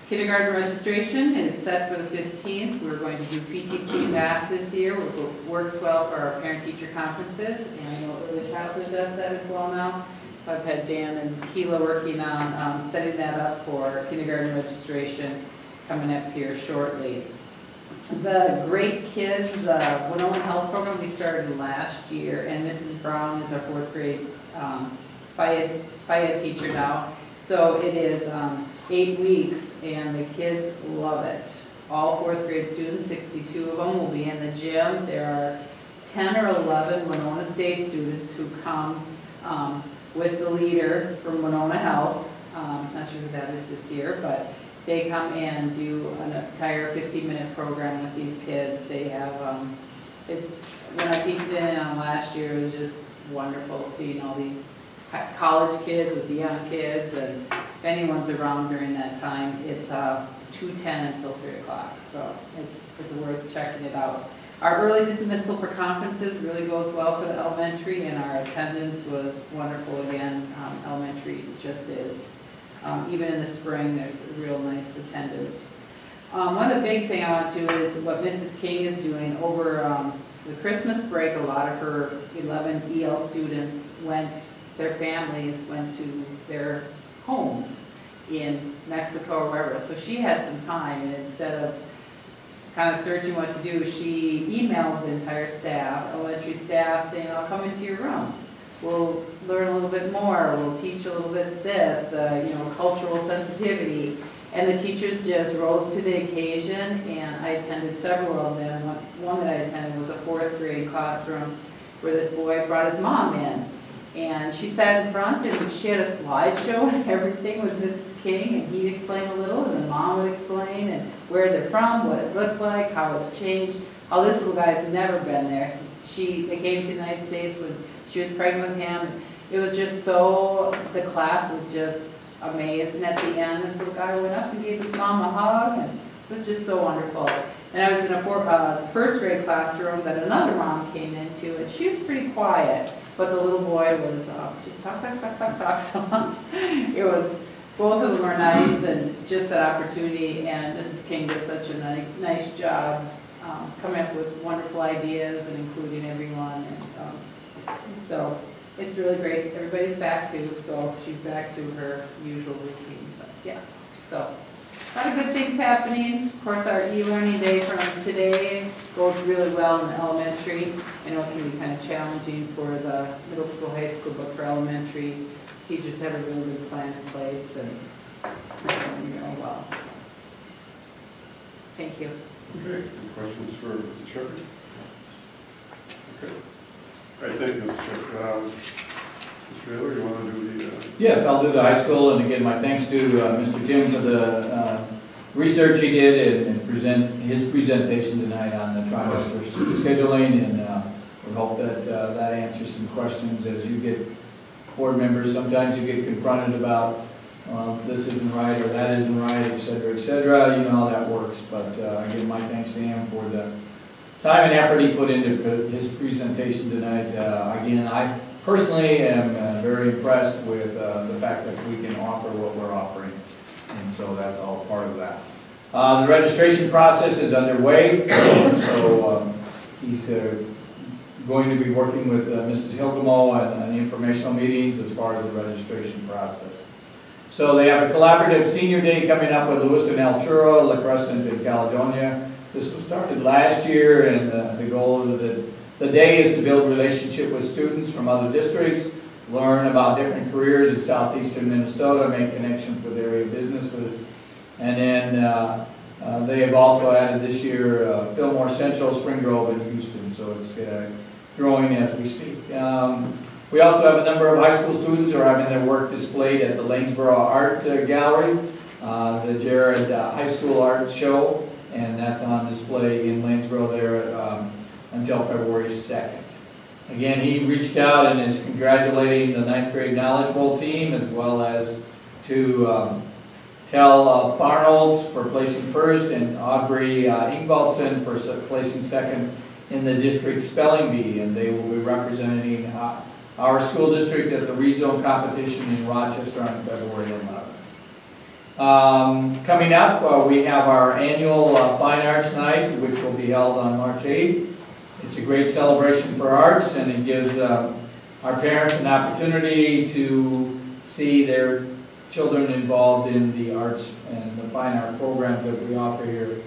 Kindergarten registration is set for the 15th. We're going to do PTC Mass this year, which works well for our parent-teacher conferences, and I know early childhood does that as well now. I've had Dan and Keela working on um, setting that up for kindergarten registration coming up here shortly. The Great Kids, the Winona Health Program, we started last year, and Mrs. Brown is our fourth grade um, FIA, a teacher now. So it is um, eight weeks, and the kids love it. All fourth grade students, 62 of them, will be in the gym. There are 10 or 11 Winona State students who come um, with the leader from Winona Health. Um, Not sure who that is this year, but they come and do an entire 15-minute program with these kids. They have, um, it, when I peeked in on last year, it was just wonderful seeing all these college kids with the young kids, and if anyone's around during that time, it's uh, 2:10 until 3 o'clock, so it's, it's worth checking it out. Our early dismissal for conferences really goes well for the elementary, and our attendance was wonderful again. Um, Elementary just is. Um, Even in the spring, there's a real nice attendance. Um, One of the big thing I want to do is what Mrs. King is doing over um, the Christmas break. A lot of her 11 EL students went, their families went to their homes in Mexico or wherever. So she had some time, and instead of kind of searching what to do, she emailed the entire staff, oh, elementary staff, saying, I'll come into your room. We'll learn a little bit more, we'll teach a little bit this, the, you know, cultural sensitivity. And the teachers just rose to the occasion, and I attended several of them. One that I attended was a fourth grade classroom where this boy brought his mom in. And she sat in front, and she had a slideshow and everything with Mrs. King, and he'd explain a little, and the mom would explain, and where they're from, what it looked like, how it's changed. Oh, this little guy's never been there. She, they came to the United States when she was pregnant with him. It was just so, the class was just amazed, and at the end, this little guy went up and gave his mom a hug, and it was just so wonderful. And I was in a four, uh, first grade classroom that another mom came into, and she was pretty quiet, but the little boy was, uh, just talk, talk, talk, talk, talk, so it was, both of them were nice, and just an opportunity, and Mrs. King did such a ni- nice job, um, coming up with wonderful ideas and including everyone, and, um, so, it's really great, everybody's back to, so she's back to her usual routine, but, yeah, so. A lot of good things happening. Of course, our e-learning day from today goes really well in the elementary. I know it can be kind of challenging for the middle school, high school, but for elementary, teachers have a really good plan in place and it's going real well. so. Thank you. Okay, any questions for Mr. Shepherd? Okay. All right, thank you, Mr. Shepherd. Um. Taylor, you want to do the, uh, Yes, I'll do the high school, and again, my thanks to uh, Mr. Tim for the uh, research he did and- and present, his presentation tonight on the trimester scheduling, and uh, we hope that uh, that answers some questions as you get board members, sometimes you get confronted about, this isn't right, or that isn't right, et cetera, et cetera, you know how that works, but uh, again, my thanks to him for the time and effort he put into his presentation tonight. Uh, Again, I personally am uh, very impressed with uh, the fact that we can offer what we're offering, and so that's all part of that. Uh, The registration process is underway, so um, he's uh, going to be working with Mrs. Hilgamo on on informational meetings as far as the registration process. So they have a collaborative senior day coming up with Lewiston, Altura, La Crescent, and Caledonia. This was started last year, and uh, the goal of the, the day is to build relationship with students from other districts, learn about different careers in southeastern Minnesota, make connections with area businesses. And then uh, uh, they have also added this year uh, Fillmore Central, Spring Grove, and Houston, so it's uh, growing as we speak. Um, We also have a number of high school students who are having their work displayed at the Lanesboro Art uh, Gallery, uh, the Juried High School Art Show, and that's on display in Lanesboro there um, until February 2nd. Again, he reached out and is congratulating the ninth grade Knowledge Bowl team as well as to um, tell uh, Barnolds for placing first and Aubrey uh, Ingvaldson for placing second in the district spelling bee, and they will be representing uh, our school district at the regional competition in Rochester on February 11th. Um, Coming up, uh, we have our annual uh, Fine Arts Night, which will be held on March 8th. It's a great celebration for arts, and it gives um, our parents an opportunity to see their children involved in the arts and the fine art programs that we offer here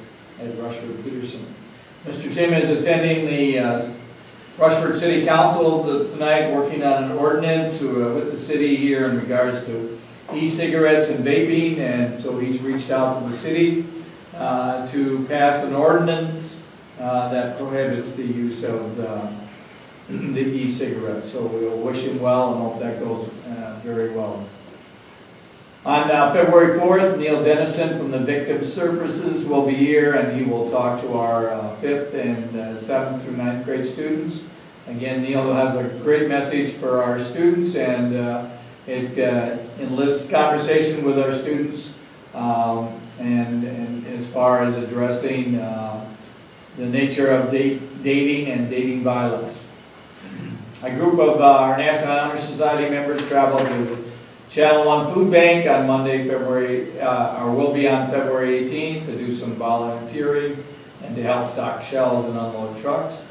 at Rushford Peterson. Mr. Tim is attending the uh, Rushford City Council tonight, working on an ordinance uh, with the city here in regards to e-cigarettes and vaping, and so he's reached out to the city uh, to pass an ordinance uh, that prohibits the use of the the e-cigarettes. So we'll wish him well and hope that goes uh, very well. On uh, February 4th, Neil Dennison from the Victim Services will be here, and he will talk to our uh, fifth and uh, seventh through ninth grade students. Again, Neil has a great message for our students, and uh, it uh, enlists conversation with our students, um, and and as far as addressing uh, the nature of dating and dating violence. A group of uh, our National Honor Society members traveled to Channel One Food Bank on Monday, February, uh, or will be on February 18th to do some volunteering and to help stock shelves and unload trucks.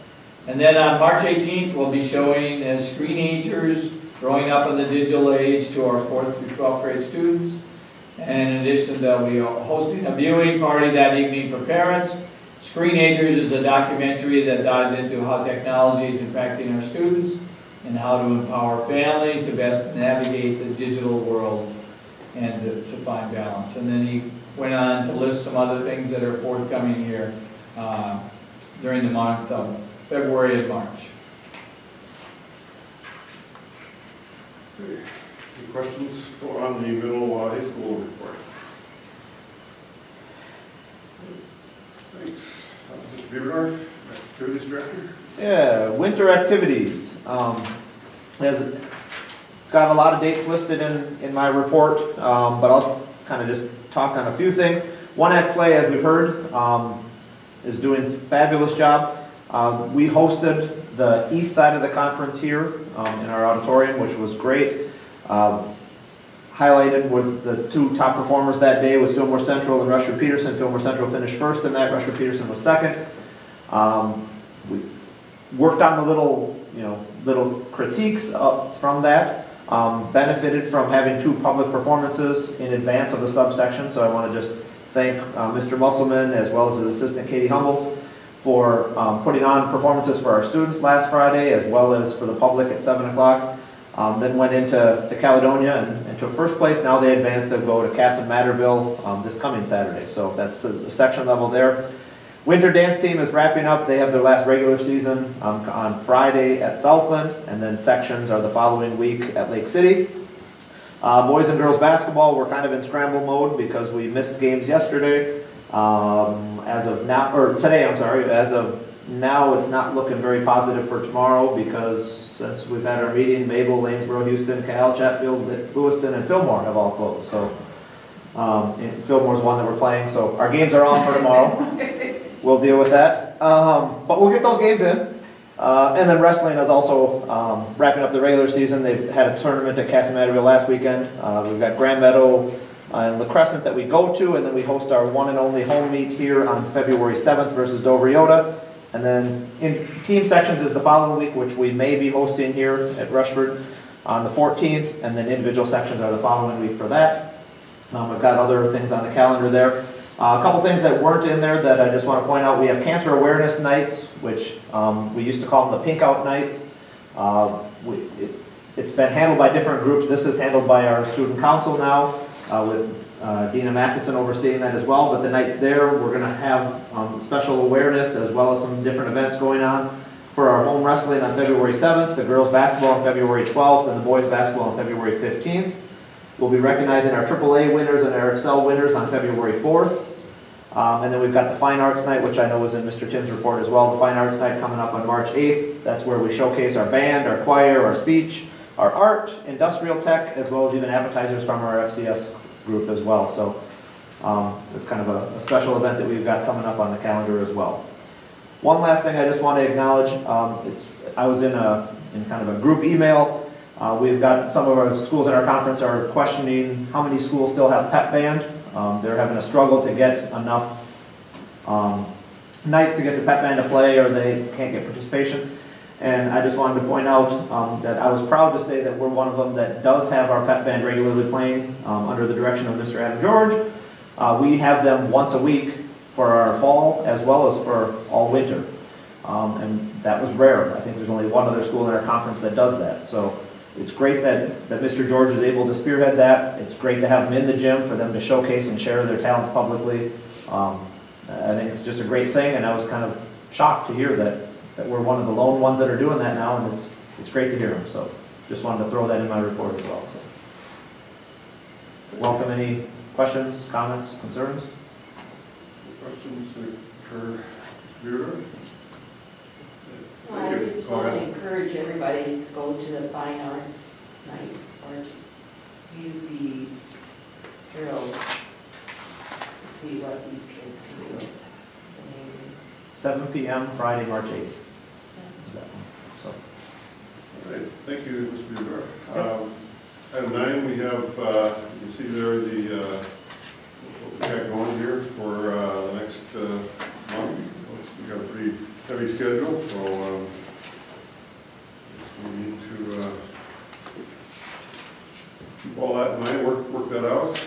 And then on March 18th, we'll be showing screenagers growing up in the digital age to our fourth through 12th grade students. And in addition, they'll be hosting a viewing party that evening for parents. Screenagers is a documentary that dives into how technology is impacting our students and how to empower families to best navigate the digital world and to to find balance. And then he went on to list some other things that are forthcoming here uh, during the month of February and March. any questions for, on the middle uh, high school report? Thanks. Uh, Mr. Beaverdorf, Activities Director? Yeah, winter activities. Um, has got a lot of dates listed in, in my report, um, but I'll kind of just talk on a few things. One Act Play, as we've heard, um, is doing a fabulous job. Um, we hosted the east side of the conference here um, in our auditorium, which was great. Um, highlighted was the two top performers that day was Fillmore Central and Rushford Peterson. Fillmore Central finished first in that, Rushford Peterson was second. Um, we worked on the little, you know, little critiques from that. Um, benefited from having two public performances in advance of the subsection, so I want to just thank uh, Mr. Musselman as well as his assistant Katie Humble for um, putting on performances for our students last Friday as well as for the public at 7 o'clock. Um, then went into to Caledonia and, and took first place. Now they advanced to go to Kasson-Mantorville um, this coming Saturday. So that's the, the section level there. Winter dance team is wrapping up. They have their last regular season um, on Friday at Southland, and then sections are the following week at Lake City. Uh, boys and girls basketball, we're kind of in scramble mode because we missed games yesterday. Um, as of now, or today, I'm sorry, as of now, it's not looking very positive for tomorrow because since we've had our meeting, Mabel, Lanesboro, Houston, Cal, Chatfield, Lewiston, and Fillmore have all closed. So um, and Fillmore's one that we're playing. So our games are on for tomorrow. We'll deal with that. Um, but we'll get those games in. Uh, and then wrestling is also um, wrapping up the regular season. They've had a tournament at Kasson-Mantorville last weekend. Uh, we've got Grand Meadow and La Crescent that we go to, and then we host our one and only home meet here on February 7th versus Dover-Eyota. And then in team sections is the following week, which we may be hosting here at Rushford on the 14th, and then individual sections are the following week for that. Um, I've got other things on the calendar there. Uh, a couple things that weren't in there that I just want to point out. We have cancer awareness nights, which um, we used to call them the pink out nights. Uh, we, it, has been handled by different groups. This is handled by our student council now, uh, with uh, Dina Matheson overseeing that as well. But the nights there, we're going to have um, special awareness as well as some different events going on for our home wrestling on February 7th, the girls basketball on February 12th, and the boys basketball on February 15th. We'll be recognizing our AAA winners and our ExCEL winners on February 4th. Um, and then we've got the Fine Arts Night, which I know was in Mr. Tim's report as well. The Fine Arts Night coming up on March 8th. That's where we showcase our band, our choir, our speech, our art, industrial tech, as well as even appetizers from our FCS group as well. So um, it's kind of a, a, special event that we've got coming up on the calendar as well. One last thing I just want to acknowledge. Um, it's, I was in, a, in kind of a group email. Uh, we've got some of our schools in our conference are questioning how many schools still have pep band. Um, they're having a struggle to get enough um, nights to get the pep band to play or they can't get participation. And I just wanted to point out um, that I was proud to say that we're one of them that does have our pep band regularly playing um, under the direction of Mr. Adam George. Uh, we have them once a week for our fall as well as for all winter. Um, and that was rare. I think there's only one other school in our conference that does that. So it's great that, that Mr. George is able to spearhead that. It's great to have them in the gym for them to showcase and share their talents publicly. Um, I think it's just a great thing, and I was kind of shocked to hear that, that we're one of the lone ones that are doing that now, and it's, it's great to hear them. So just wanted to throw that in my report as well. So. Welcome any questions, comments, concerns? Questions for Bureau? Well, I just want to encourage everybody to go to the fine arts night, or you'd be thrilled to see what these kids can do. It's amazing. 7 p.m. Friday, March 8th. So. All right, thank you, Mr. Bureau. Um, Item nine, we have, uh, you can see there the, uh, what we got going here for uh, the next uh, month. We've got a pretty heavy schedule, so um, guess we need to uh, keep all that in mind, work, work that out.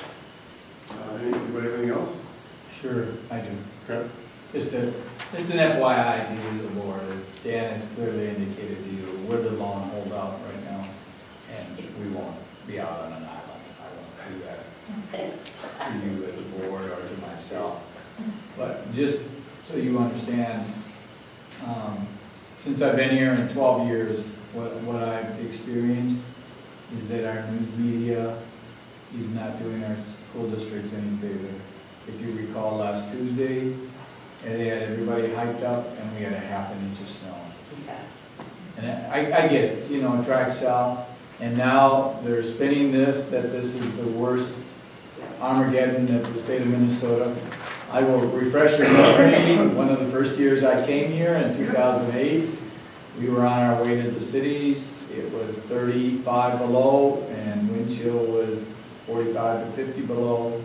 Uh, Anybody have anything else? Sure, I do. Okay. Just a, just an FYI to you, the board, as Dan has clearly indicated to you, we're the lone holdout right now, and we won't be out on an island. I won't do that to you as a board or to myself. But just so you understand, um, since I've been here in 12 years, what, what I've experienced is that our news media is not doing our school districts any favor. If you recall last Tuesday, and they had everybody hyped up and we had a half an inch of snow. Yes. And I, I get it, you know, track sell, and now they're spinning this, that this is the worst Armageddon that the state of Minnesota. I will refresh your memory, one of the first years I came here in two thousand eight, we were on our way to the cities, it was thirty-five below, and wind chill was forty-five to fifty below.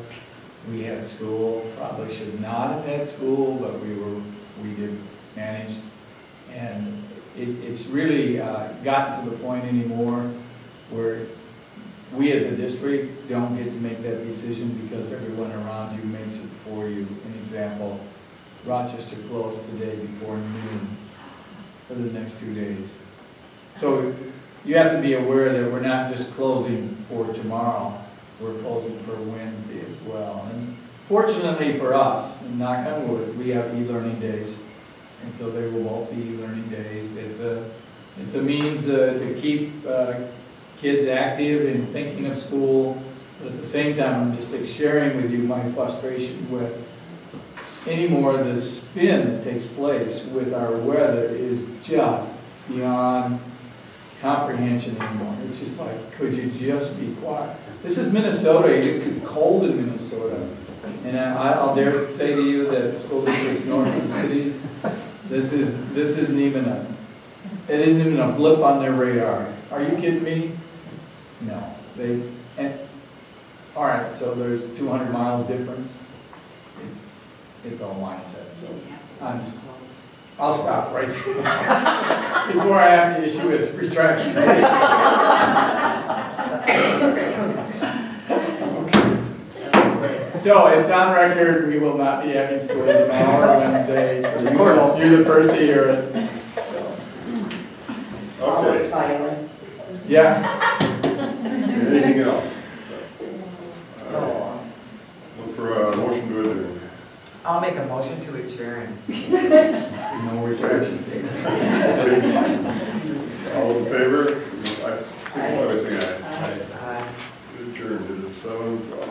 We had school, probably should not have had school, but we were, we did manage. And it, it's really uh, gotten to the point anymore where we as a district don't get to make that decision because everyone around you makes it for you. An example, Rochester closed today before noon for the next two days. So you have to be aware that we're not just closing for tomorrow, we're closing for Wednesday as well. And fortunately for us, and knock on wood, we have e-learning days. And so they will all be e-learning days. It's a, it's a means uh, to keep uh, kids active and thinking of school. But at the same time, I'm just sharing with you my frustration with any more the spin that takes place with our weather is just beyond comprehension anymore. It's just like, could you just be quiet? This is Minnesota, it gets cold in Minnesota. And I, I'll dare say to you that school districts north of the cities, this is, this isn't even a, it isn't even a blip on their radar. Are you kidding me? No, they, and, all right, so there's two hundred miles difference. It's, it's all mindset, so I'm just, I'll stop right there. Before I have to issue its retraction. So it's on record, we will not be having school tomorrow Wednesday, so you will, you're the first to hear it. So, Okay, filing. Yeah, anything else? Uh, Look for a motion to adjourn. I'll make a motion to adjourn. No retraction statement. All in favor? I aye. Aye. Aye. Adjourned at seven o'clock.